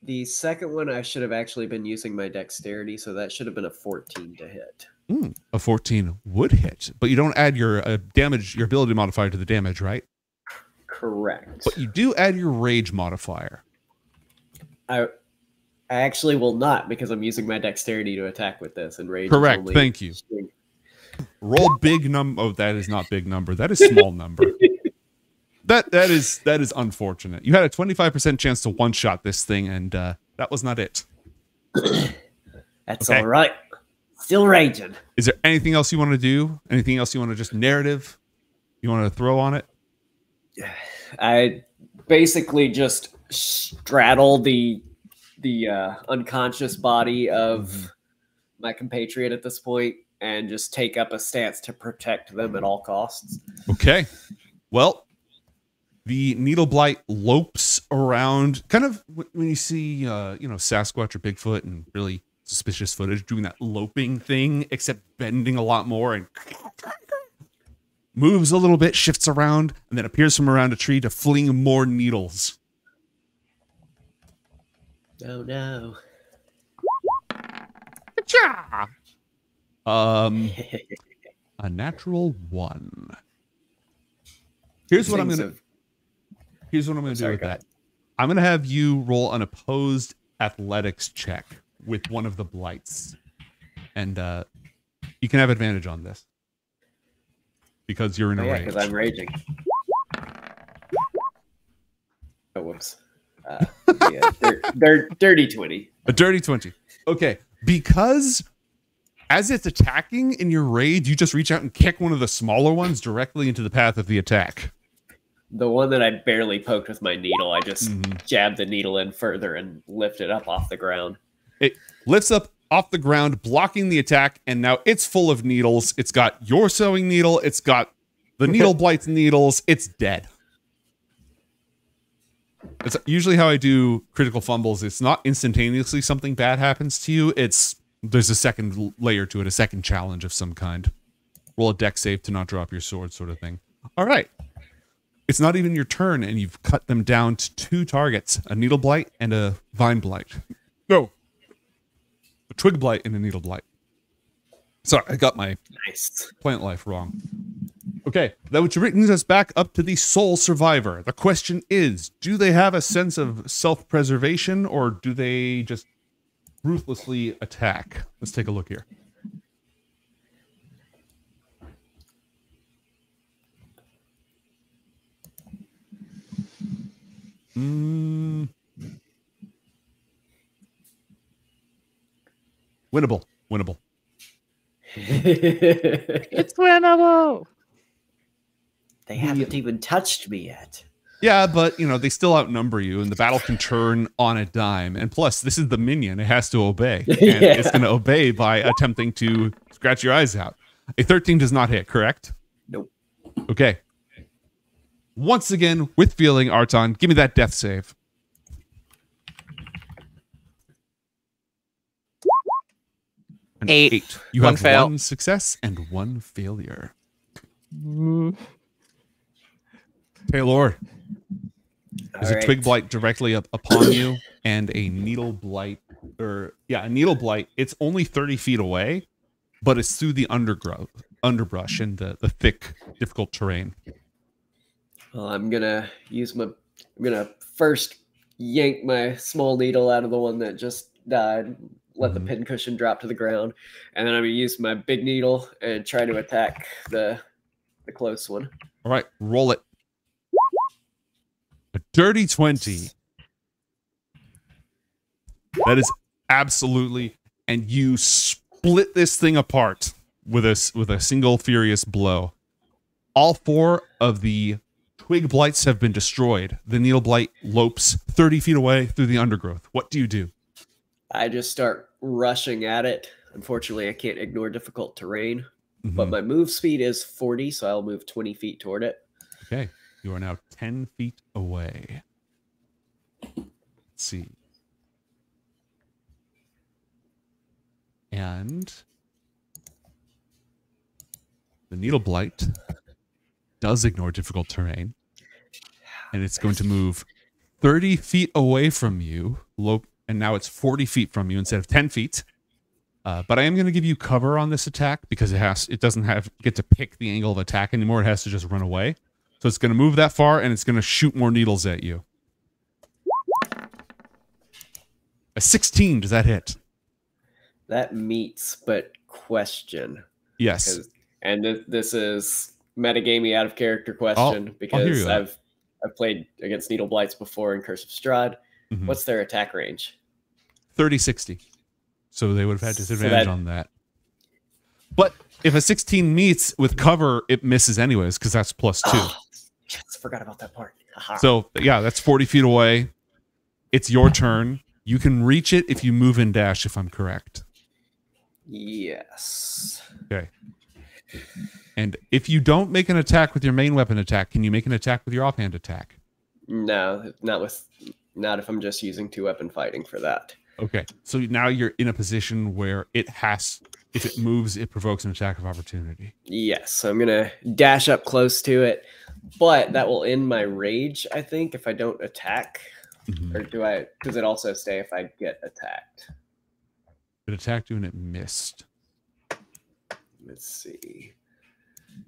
The second one, I should have actually been using my dexterity, so that should have been a 14 to hit. Mm, a 14 would hit, but you don't add your uh, damage, your ability modifier to the damage, right? Correct. But you do add your rage modifier. I I actually will not because I'm using my dexterity to attack with this and rage. Correct, thank you. Roll big number. Oh, that is not big number. That is small number. that that is that is unfortunate. You had a 25% chance to one shot this thing, and uh, that was not it. That's Okay. all right. Still raging. Is there anything else you want to do? Anything else you want to just narrative? You want to throw on it? I basically just straddle the the uh, unconscious body of my compatriot at this point and just take up a stance to protect them at all costs. Okay. Well, the needle blight lopes around, kind of when you see, uh, you know, Sasquatch or Bigfoot and really suspicious footage doing that loping thing, except bending a lot more and moves a little bit, shifts around, and then appears from around a tree to fling more needles. Oh no. Um, a natural one. Here's what I'm gonna. Here's what I'm gonna do with that. I'm gonna have you roll an opposed athletics check with one of the blights, and uh, you can have advantage on this because you're in Oh, a yeah, rage. because I'm raging. Oh, whoops. Uh, yeah, dir- dirty 20. A dirty 20. Okay. Because as it's attacking in your raid, you just reach out and kick one of the smaller ones directly into the path of the attack. The one that I barely poked with my needle, I just Mhm. jabbed the needle in further and lifted up off the ground. It lifts up off the ground, blocking the attack, and now it's full of needles. It's got your sewing needle, it's got the needle blight's needles, it's dead. It's usually how I do critical fumbles. It's not instantaneously something bad happens to you. It's there's a second layer to it, a second challenge of some kind. Roll a dex save to not drop your sword, sort of thing. All right. It's not even your turn, and you've cut them down to two targets: a needle blight and a vine blight. No, a twig blight and a needle blight. Sorry, I got my Nice. plant life wrong. Okay, that which brings us back up to the sole survivor. The question is do they have a sense of self preservation or do they just ruthlessly attack? Let's take a look here. Mm. Winnable. Winnable. they It's winnable. They haven't even touched me yet. Yeah, but you know they still outnumber you, and the battle can turn on a dime. And plus, this is the minion; it has to obey, and Yeah. it's going to obey by attempting to scratch your eyes out. A thirteen does not hit, correct? Nope. Okay. Once again, with feeling, Arton, give me that death save. An Eight. You One have fail. one success and one failure. Mm. Taylor, there's a All twig blight directly up upon you, and a needle blight, or yeah, a needle blight. It's only thirty feet away, but it's through the undergrowth, underbrush, and the, the thick, difficult terrain. Well, I'm gonna use my. I'm gonna first yank my small needle out of the one that just died. let the Mhm. pincushion drop to the ground, and then I'm gonna use my big needle and try to attack the the close one. All right, roll it. A dirty 20. That is absolutely and you split this thing apart with a with a single furious blow. All four of the twig blights have been destroyed. The needle blight lopes 30 feet away through the undergrowth. What do you do? I just start rushing at it. Unfortunately, I can't ignore difficult terrain, but Mhm. my move speed is 40, so I'll move 20 feet toward it. Okay. You are now 10 feet away. Let's see. And the needle blight does ignore difficult terrain. And it's going to move 30 feet away from you. Low, and now it's 40 feet from you instead of 10 feet. Uh, but I am going to give you cover on this attack because it has it doesn't have get to pick the angle of attack anymore. It has to just run away. So it's going to move that far and it's going to shoot more needles at you. A 16, does that hit? That meets, but question. Yes. and th- this is metagamey out of character question I'll because. I've I've played against Needle Blights before in Curse of Strahd. Mhm. What's their attack range? 30 60. So they would have had So disadvantage that- on that. But if a 16 meets with cover, it misses anyways because that's plus two. Oh, yes, forgot about that part. Haha. So yeah, that's 40 feet away. It's your turn. You can reach it if you move and dash, if I'm correct. yes. Okay. And if you don't make an attack with your main weapon attack, can you make an attack with your offhand attack? No, not with not if I'm just using two weapon fighting for that. Okay. So now you're in a position where it has, if it moves, it provokes an attack of opportunity. Yes, so I'm gonna dash up close to it, but that will end my rage. I think if I don't attack, Mhm. or do I? Does it also stay if I get attacked? It attacked you and it missed. Let's see.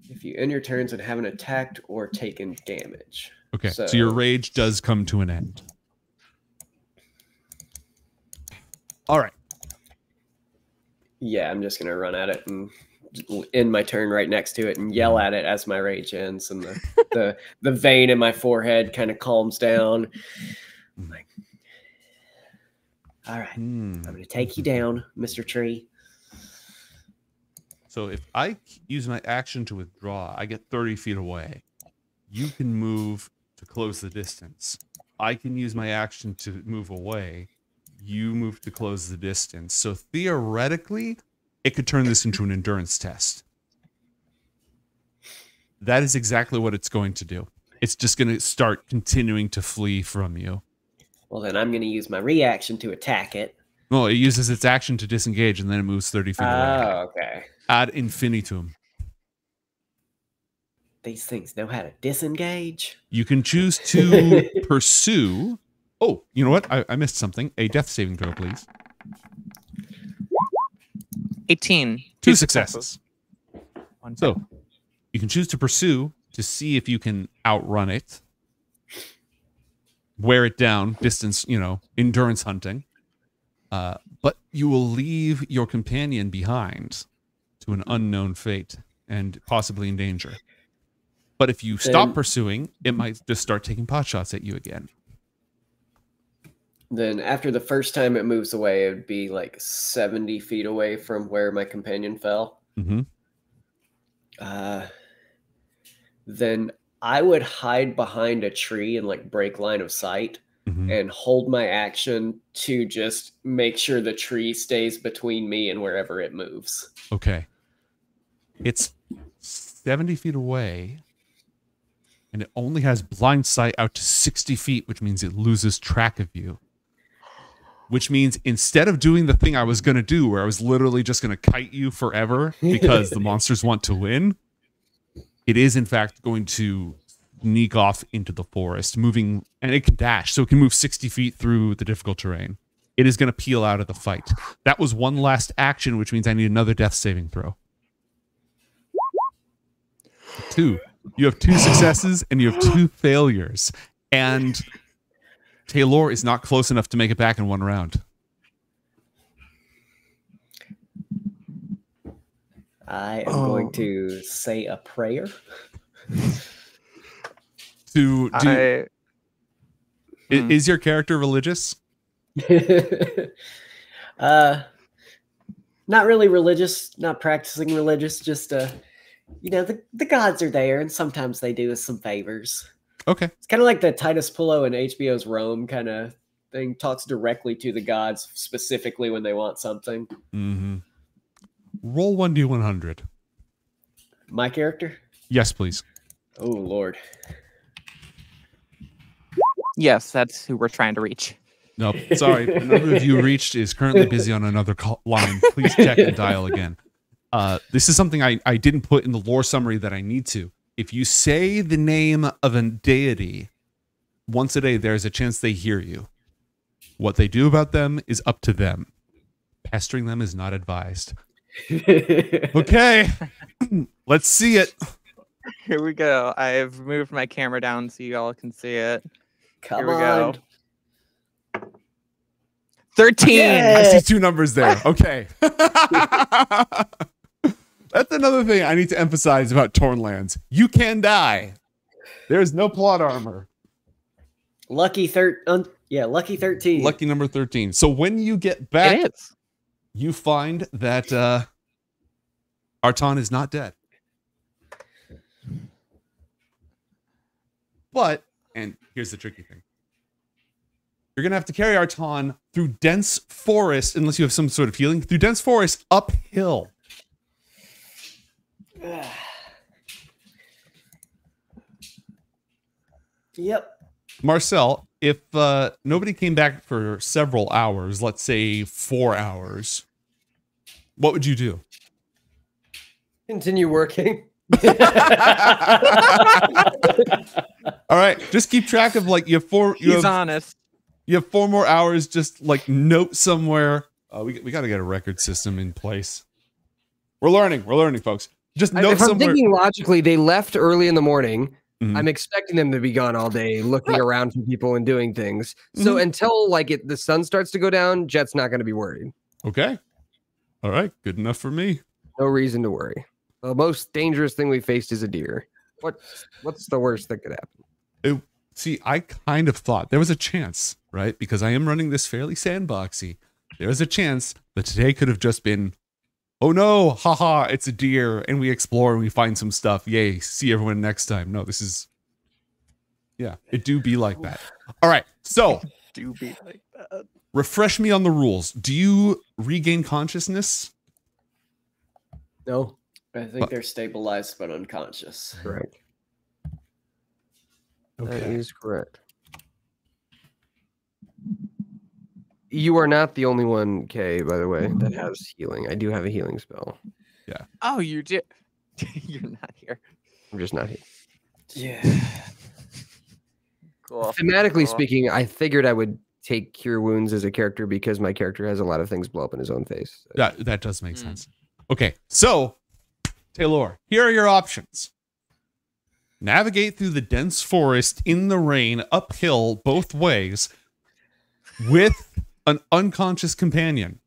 If you end your turns and haven't attacked or taken damage. Okay. So, your rage does come to an end. All right. Yeah, I'm just gonna run at it and end my turn right next to it and yell at it as my rage ends, and the the, the vein in my forehead kind of calms down. I'm like, all right, Hmm. I'm gonna take you down, Mister Tree. So if I use my action to withdraw, I get 30 feet away. You can move to close the distance. I can use my action to move away. You move to close the distance. So theoretically, it could turn this into an endurance test. That is exactly what it's going to do. It's just going to start continuing to flee from you. Well, then I'm gonna use my reaction to attack it. Well, it uses its action to disengage and then it moves 30 feet away. Oh, okay. Ad infinitum. These things know how to disengage. You can choose to pursue. Oh, you know what? I, I missed something. A death saving throw, please. 18. Two successes. One So you can choose to pursue to see if you can outrun it, wear it down, distance, you know, endurance hunting. Uh, but you will leave your companion behind to an unknown fate and possibly in danger. But if you stop Then- pursuing, it might just start taking pot shots at you again. Then after the first time it moves away, it would be like 70 feet away from where my companion fell. hmm Uh, then I would hide behind a tree and like break line of sight hmm and hold my action to just make sure the tree stays between me and wherever it moves. Okay. It's 70 feet away, and it only has blind sight out to 60 feet, which means it loses track of you. Which means instead of doing the thing I was going to do, where I was literally just going to kite you forever because the monsters want to win, it is in fact going to sneak off into the forest, moving, and it can dash, so it can move 60 feet through the difficult terrain. It is going to peel out of the fight. That was one last action, which means I need another death saving throw two. You have two successes and you have two failures. And Taylor is not close enough to make it back in one round. I am oh. going to say a prayer. to do I, you, hmm. is your character religious? uh not really religious, not practicing religious, just a you know, the, the gods are there, and sometimes they do us some favors. Okay. It's kind of like the Titus Pullo in HBO's Rome kind of thing. Talks directly to the gods specifically when they want something. Mm-hmm. Roll one d one hundred. My character. Yes, please. Oh Lord. yes, that's who we're trying to reach. Nope. Sorry. The number of you reached is currently busy on another call- line. Please check and dial again. Uh, this is something I, I didn't put in the lore summary that I need to. If you say the name of a deity once a day, there's a chance they hear you. What they do about them is up to them. Pestering them is not advised. Okay. Let's see it. Here we go. I've moved my camera down so you all can see it. Come Here we on. go. 13. I see two numbers there. Okay. That's another thing I need to emphasize about Tornlands. You can die. There is no plot armor. Lucky thir- un- yeah, lucky 13. Lucky number 13. So when you get back, It is. you find that uh Arton is not dead. But, and here's the tricky thing. You're gonna have to carry Arton through dense forest, unless you have some sort of healing, through dense forest uphill. Yep. Marcel, if uh, nobody came back for several hours, let's say four hours, what would you do? Continue working. All right, just keep track of like you have four. You He's have, honest. you have four more hours. Just like note somewhere. Uh, we we got to get a record system in place. We're learning. We're learning, folks. Just I- note if I'm thinking logically, they left early in the morning. Mhm. I'm expecting them to be gone all day, looking around for people and doing things. So Mhm. until like it, the sun starts to go down, Jet's not going to be worried. okay. All right. Good enough for me. No reason to worry. The most dangerous thing we faced is a deer. What? What's the worst that could happen? See, I kind of thought there was a chance, right? Because I am running this fairly sandboxy. There was a chance that today could have just been, oh no, haha, it's a deer, and we explore and we find some stuff. Yay, see everyone next time. No, this is, yeah, it do be like that. All right, so Do be like that. refresh me on the rules. Do you regain consciousness? No, I think they're stabilized but unconscious. correct. Okay. That is correct. You are not the only one, Kay, by the way, that has healing. I do have a healing spell. Yeah. Oh, you do. You're not here. I'm just not here. Yeah. Cool. Thematically Cool. speaking, I figured I would take cure wounds as a character because my character has a lot of things blow up in his own face. That that does make Mm. sense. Okay, so Taylor, here are your options. Navigate through the dense forest in the rain uphill both ways with an unconscious companion.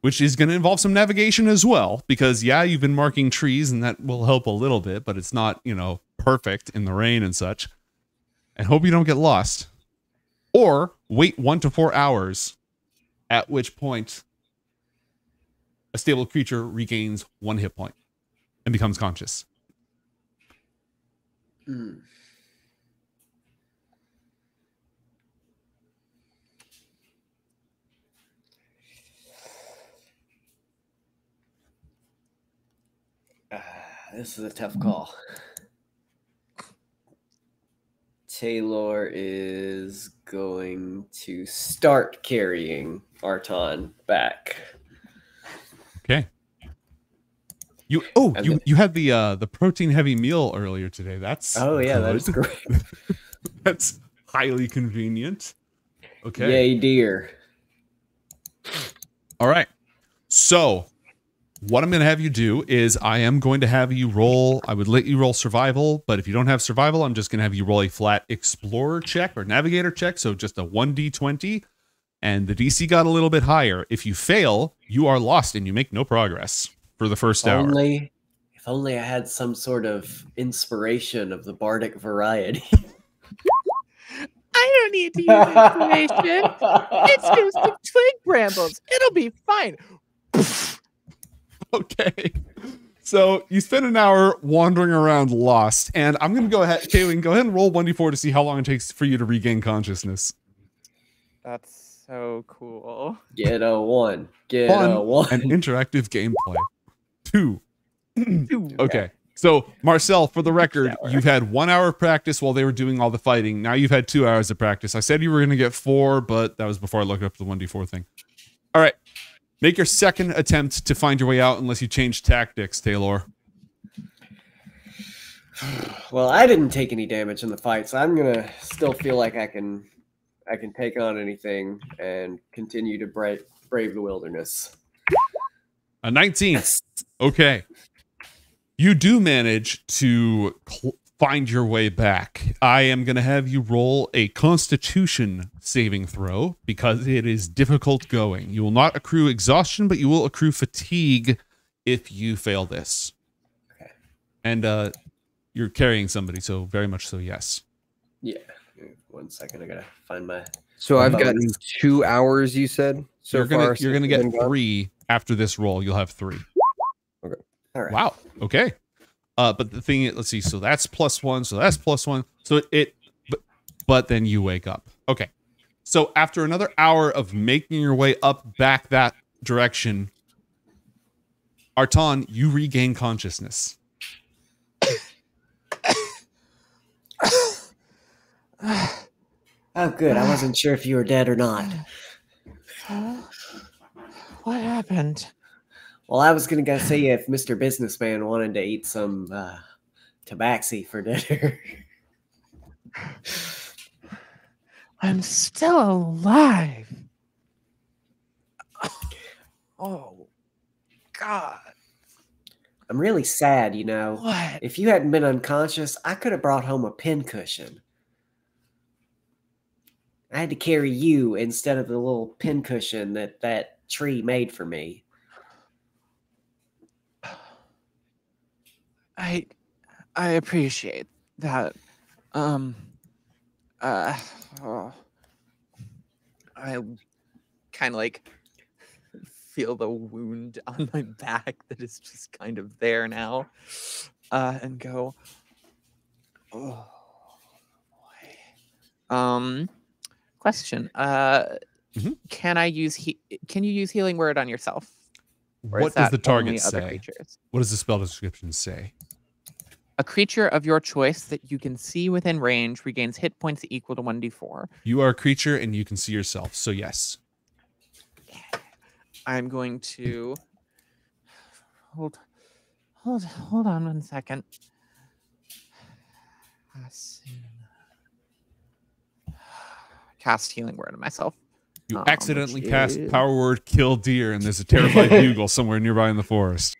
Which is going to involve some navigation as well because yeah, you've been marking trees and that will help a little bit, but it's not, you know, perfect in the rain and such. And hope you don't get lost. Or wait 1 to 4 hours at which point a stable creature regains one hit point and becomes conscious. Hmm. Ah, this is a tough call. Taylor is going to start carrying Arton back. Okay. You oh And you then- you had the uh the protein heavy meal earlier today. That's Oh yeah, that's great. That's highly convenient. Okay. Yay, dear. All right. So, what I'm going to have you do is I am going to have you roll. I would let you roll survival, but if you don't have survival, I'm just going to have you roll a flat explorer check or navigator check. So, just a 1d20. And the DC got a little bit higher. If you fail, you are lost and you make no progress. for the first If hour. only, if only I had some sort of inspiration of the bardic variety. I don't need to use inspiration. It's just some twig brambles. It'll be fine. Okay. So you spend an hour wandering around lost, and I'm gonna go ahead, Kaylin, go ahead and roll 1d4 to see how long it takes for you to regain consciousness. That's so cool. Get a one. Get Fun a one. An interactive gameplay. Two. Ooh. Okay. So, Marcel, for the record, you've had one hour of practice while they were doing all the fighting. Now you've had two hours of practice. I said you were going to get four, but that was before I looked up the 1d4 thing. All right. Make your second attempt to find your way out unless you change tactics, Taylor. Well, I didn't take any damage in the fight, so I'm gonna still feel like I can, I can take on anything and continue to brave brave the wilderness. A 19. Okay. You do manage to cl- find your way back. I am going to have you roll a constitution saving throw because it is difficult going. You will not accrue exhaustion, but you will accrue fatigue if you fail this. Okay. And uh you're carrying somebody, so very much so yes. Yeah. One second, I gotta find my. So I've About- gotten two hours. You said so you're gonna far. you're gonna get I've been gone? three after this roll. You'll have three. Okay. All right. Wow. Okay. Uh, but the thing, let's see. So that's plus one. So that's plus one. So it, but, but then you wake up. Okay. So after another hour of making your way up back that direction, Arton, you regain consciousness. Oh, good. I wasn't sure if you were dead or not. What happened? Well, I was gonna go see if Mr. Businessman wanted to eat some uh, tabaxi for dinner. I'm still alive. Oh, God. I'm really sad, you know. What? If you hadn't been unconscious, I could have brought home a pincushion. I had to carry you instead of the little pincushion that that tree made for me. I I appreciate that. Um uh oh. I kind of like feel the wound on my back that is just kind of there now. Uh and go oh boy. Um question. Uh Mhm. can I use he- can you use healing word on yourself? Or What does the target say? creatures? What does the spell description say? A creature of your choice that you can see within range regains hit points equal to 1d4. You are a creature and you can see yourself. So yes. I'm going to hold hold hold on one second. Cast healing word on myself. You Um, accidentally which cast power word kill deer and there's a terrified bugle somewhere nearby in the forest.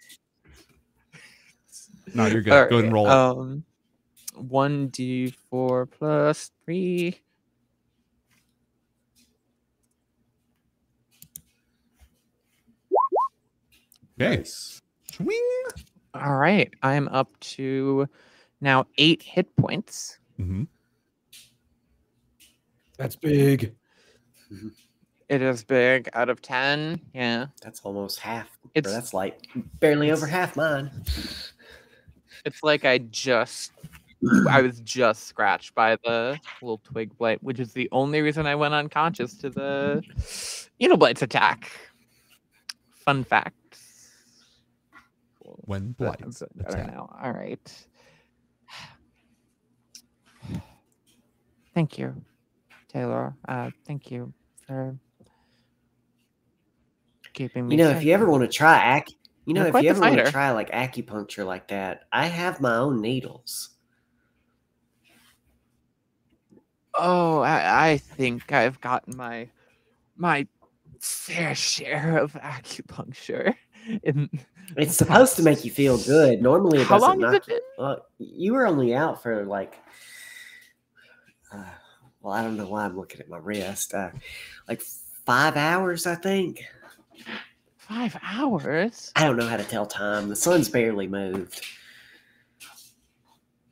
No, you're good. Go ahead and roll it. Um, one d four plus three. okay. Nice. Swing. All right, I'm up to now eight hit points. hmm That's big. It is big out of ten. Yeah, That's almost half. It's- that's like barely over half mine. It's like I just I was just scratched by the little twig blight, which is the only reason I went unconscious to the needle blight's attack. Fun fact. When But blights I'm feeling better attack. now. All right. Thank you, Taylor. Uh, thank you for keeping me. You know, if you ever want to try ac, you know, You're if you ever want to try like acupuncture like that, I have my own needles. Oh, I, I think I've gotten my my fair share of acupuncture. In It's supposed to make you feel good. Normally, it how doesn't long knock it been? Well, you were only out for like, uh, well, I don't know why I'm looking at my wrist. Uh, like five hours, I think. Five hours? I don't know how to tell time. The sun's barely moved.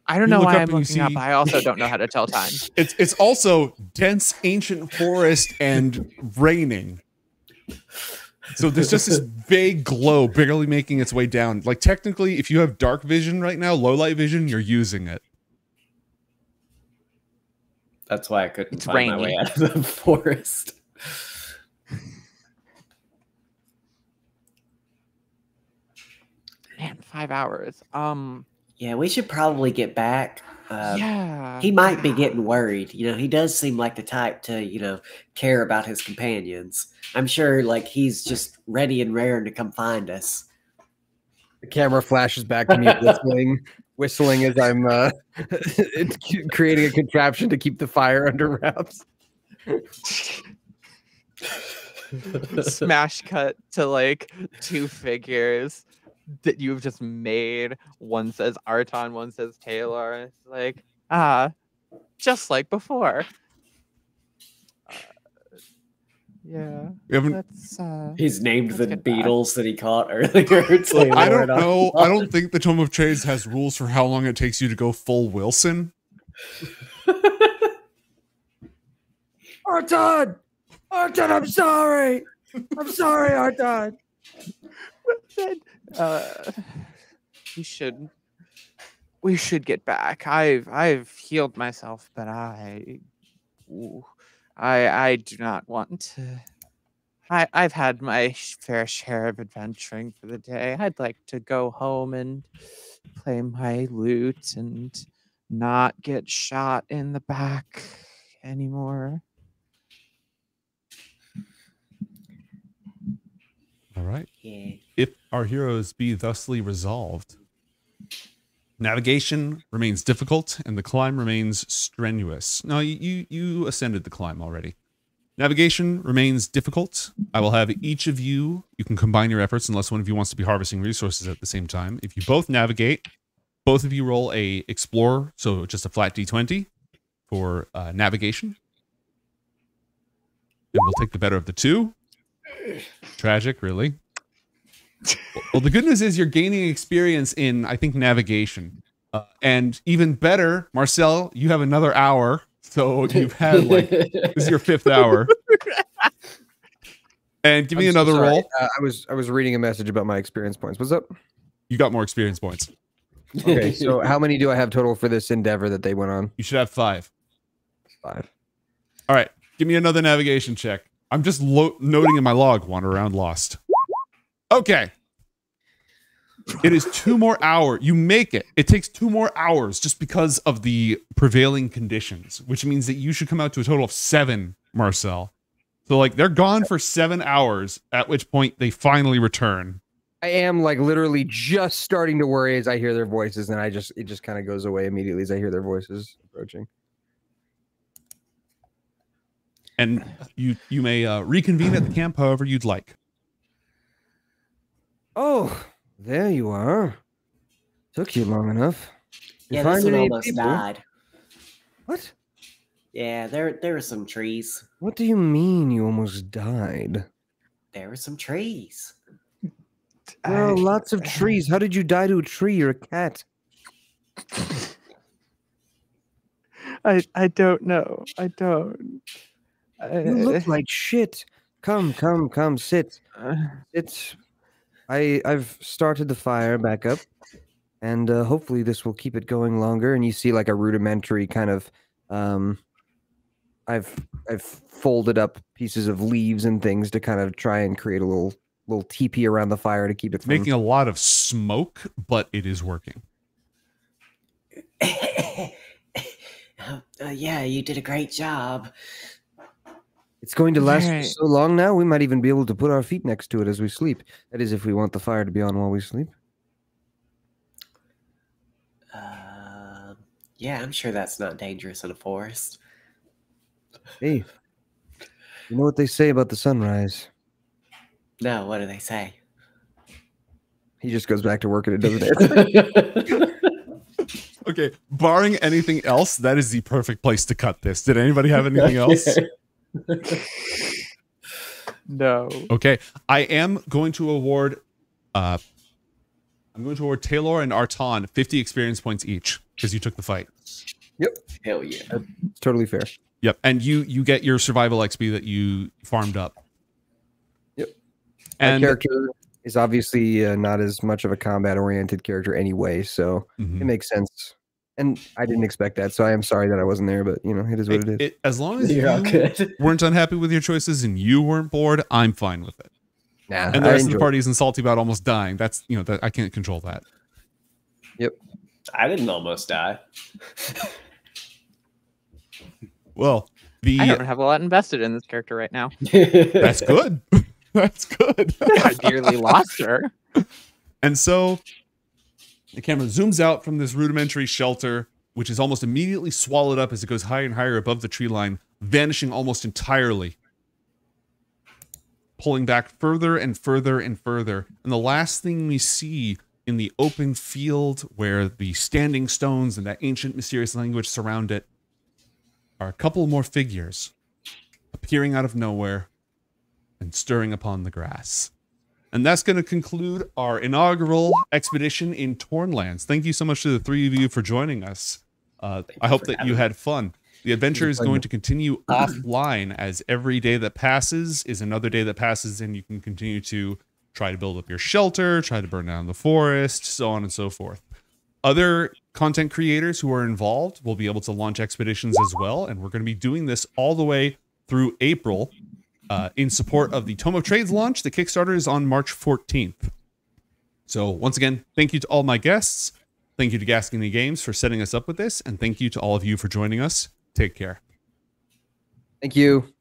I don't You know why I'm and you looking up. I also don't know how to tell time. It's it's also dense ancient forest and raining. So there's just this vague glow barely making its way down. Like technically, if you have dark vision right now, low light vision, you're using it. That's why I couldn't It's find my rainy. way out of the forest. Man, five hours. Um, Yeah, we should probably get back. Uh, yeah. He might be getting worried. You know, he does seem like the type to, you know, care about his companions. I'm sure, like, he's just ready and raring to come find us. The camera flashes back to me whistling, whistling as I'm uh, creating a contraption to keep the fire under wraps. smash cut to like two figures that you've just made. One says Arton, one says Taylor. It's like, ah, just like before. Uh, yeah, We haven't. that's uh He's named Let's the Beatles back. that he caught earlier. so I don't weren't on- know. I don't think the Tome of Trades has rules for how long it takes you to go full Wilson. Arton! Arton, I'm sorry! I'm sorry, Arton! Then, uh, we should we should get back. I've I've healed myself, but I ooh, I I do not want to. I I've had my fair share of adventuring for the day. I'd like to go home and play my lute and not get shot in the back anymore. All right. Yeah. If our heroes be thusly resolved. Navigation remains difficult and the climb remains strenuous. No, you, you ascended the climb already. Navigation remains difficult. I will have each of you, you can combine your efforts unless one of you wants to be harvesting resources at the same time. If you both navigate, both of you roll a explore, so just a flat d20 for uh, navigation. And we'll take the better of the two. Tragic, really. Well, the good news is you're gaining experience in, I think, navigation. Uh, and even better, Marcel, you have another hour. So you've had like, this is your fifth hour. And give me I'm another sorry. roll. Uh, I was I was reading a message about my experience points. What's up? You got more experience points. Okay, so how many do I have total for this endeavor that they went on? You should have five. Five. All right. Give me another navigation check. I'm just lo- noting in my log, wander around lost. Okay. It is two more hour. You make it. It takes two more hours just because of the prevailing conditions, which means that you should come out to a total of seven, Marcel. So like they're gone for seven hours, at which point they finally return. I am like literally just starting to worry as I hear their voices, and I just it just kind of goes away immediately as I hear their voices approaching. And you you may uh, reconvene at the camp however you'd like. Oh, there you are. Took you long enough. You yeah, find this one almost people? died. What? Yeah, there there were some trees. What do you mean you almost died? There were some trees. There are I- lots of trees. How did you die to a tree? You're a cat. I I don't know. I don't. You look like shit. Come, come, come, sit. Uh, It's I I've started the fire back up, and uh, hopefully this will keep it going longer. And you see like a rudimentary kind of um, I've I've folded up pieces of leaves and things to kind of try and create a little little teepee around the fire to keep it from. making a lot of smoke, but it is working. uh, yeah, you did a great job. It's going to last for Right. so long now. We might even be able to put our feet next to it as we sleep. That is, if we want the fire to be on while we sleep. Uh, yeah, I'm sure that's not dangerous in a forest. Hey, you know what they say about the sunrise? No, what do they say? He just goes back to work and it doesn't answer. Okay, barring anything else, that is the perfect place to cut this. Did anybody have anything else? No. Okay, I am going to award. Uh, I'm going to award Taylor and Arton 50 experience points each because you took the fight. Yep. Hell yeah. It's totally fair. Yep, and you you get your survival XP that you farmed up. Yep. My And character is obviously uh, not as much of a combat oriented character anyway, so Mhm. it makes sense. And I didn't expect that, so I am sorry that I wasn't there. But you know, it is what it is. It- it- as long as You're you good. weren't unhappy with your choices and you weren't bored, I'm fine with it. nah, And the I rest of the enjoyed party isn't salty about almost dying. That's you know that I can't control that. Yep. I didn't almost die. Well, the I don't have a lot invested in this character right now. that's good. that's good. I dearly lost her. And so the camera zooms out from this rudimentary shelter, which is almost immediately swallowed up as it goes higher and higher above the tree line, vanishing almost entirely. Pulling back further and further and further. And the last thing we see in the open field where the standing stones and that ancient mysterious language surround it are a couple more figures appearing out of nowhere and stirring upon the grass. And that's going to conclude our inaugural expedition in Tornlands. Thank you so much to the three of you for joining us. Uh, I hope that you me. had fun. The adventure is going to continue offline as every day that passes is another day that passes, and you can continue to try to build up your shelter, try to burn down the forest, so on and so forth. Other content creators who are involved will be able to launch expeditions as well, and we're going to be doing this all the way through April uh, in support of the Tome of Trades launch. The Kickstarter is on March 14th. So, once again, thank you to all my guests. Thank you to Gascony Games for setting us up with this. And thank you to all of you for joining us. Take care. Thank you.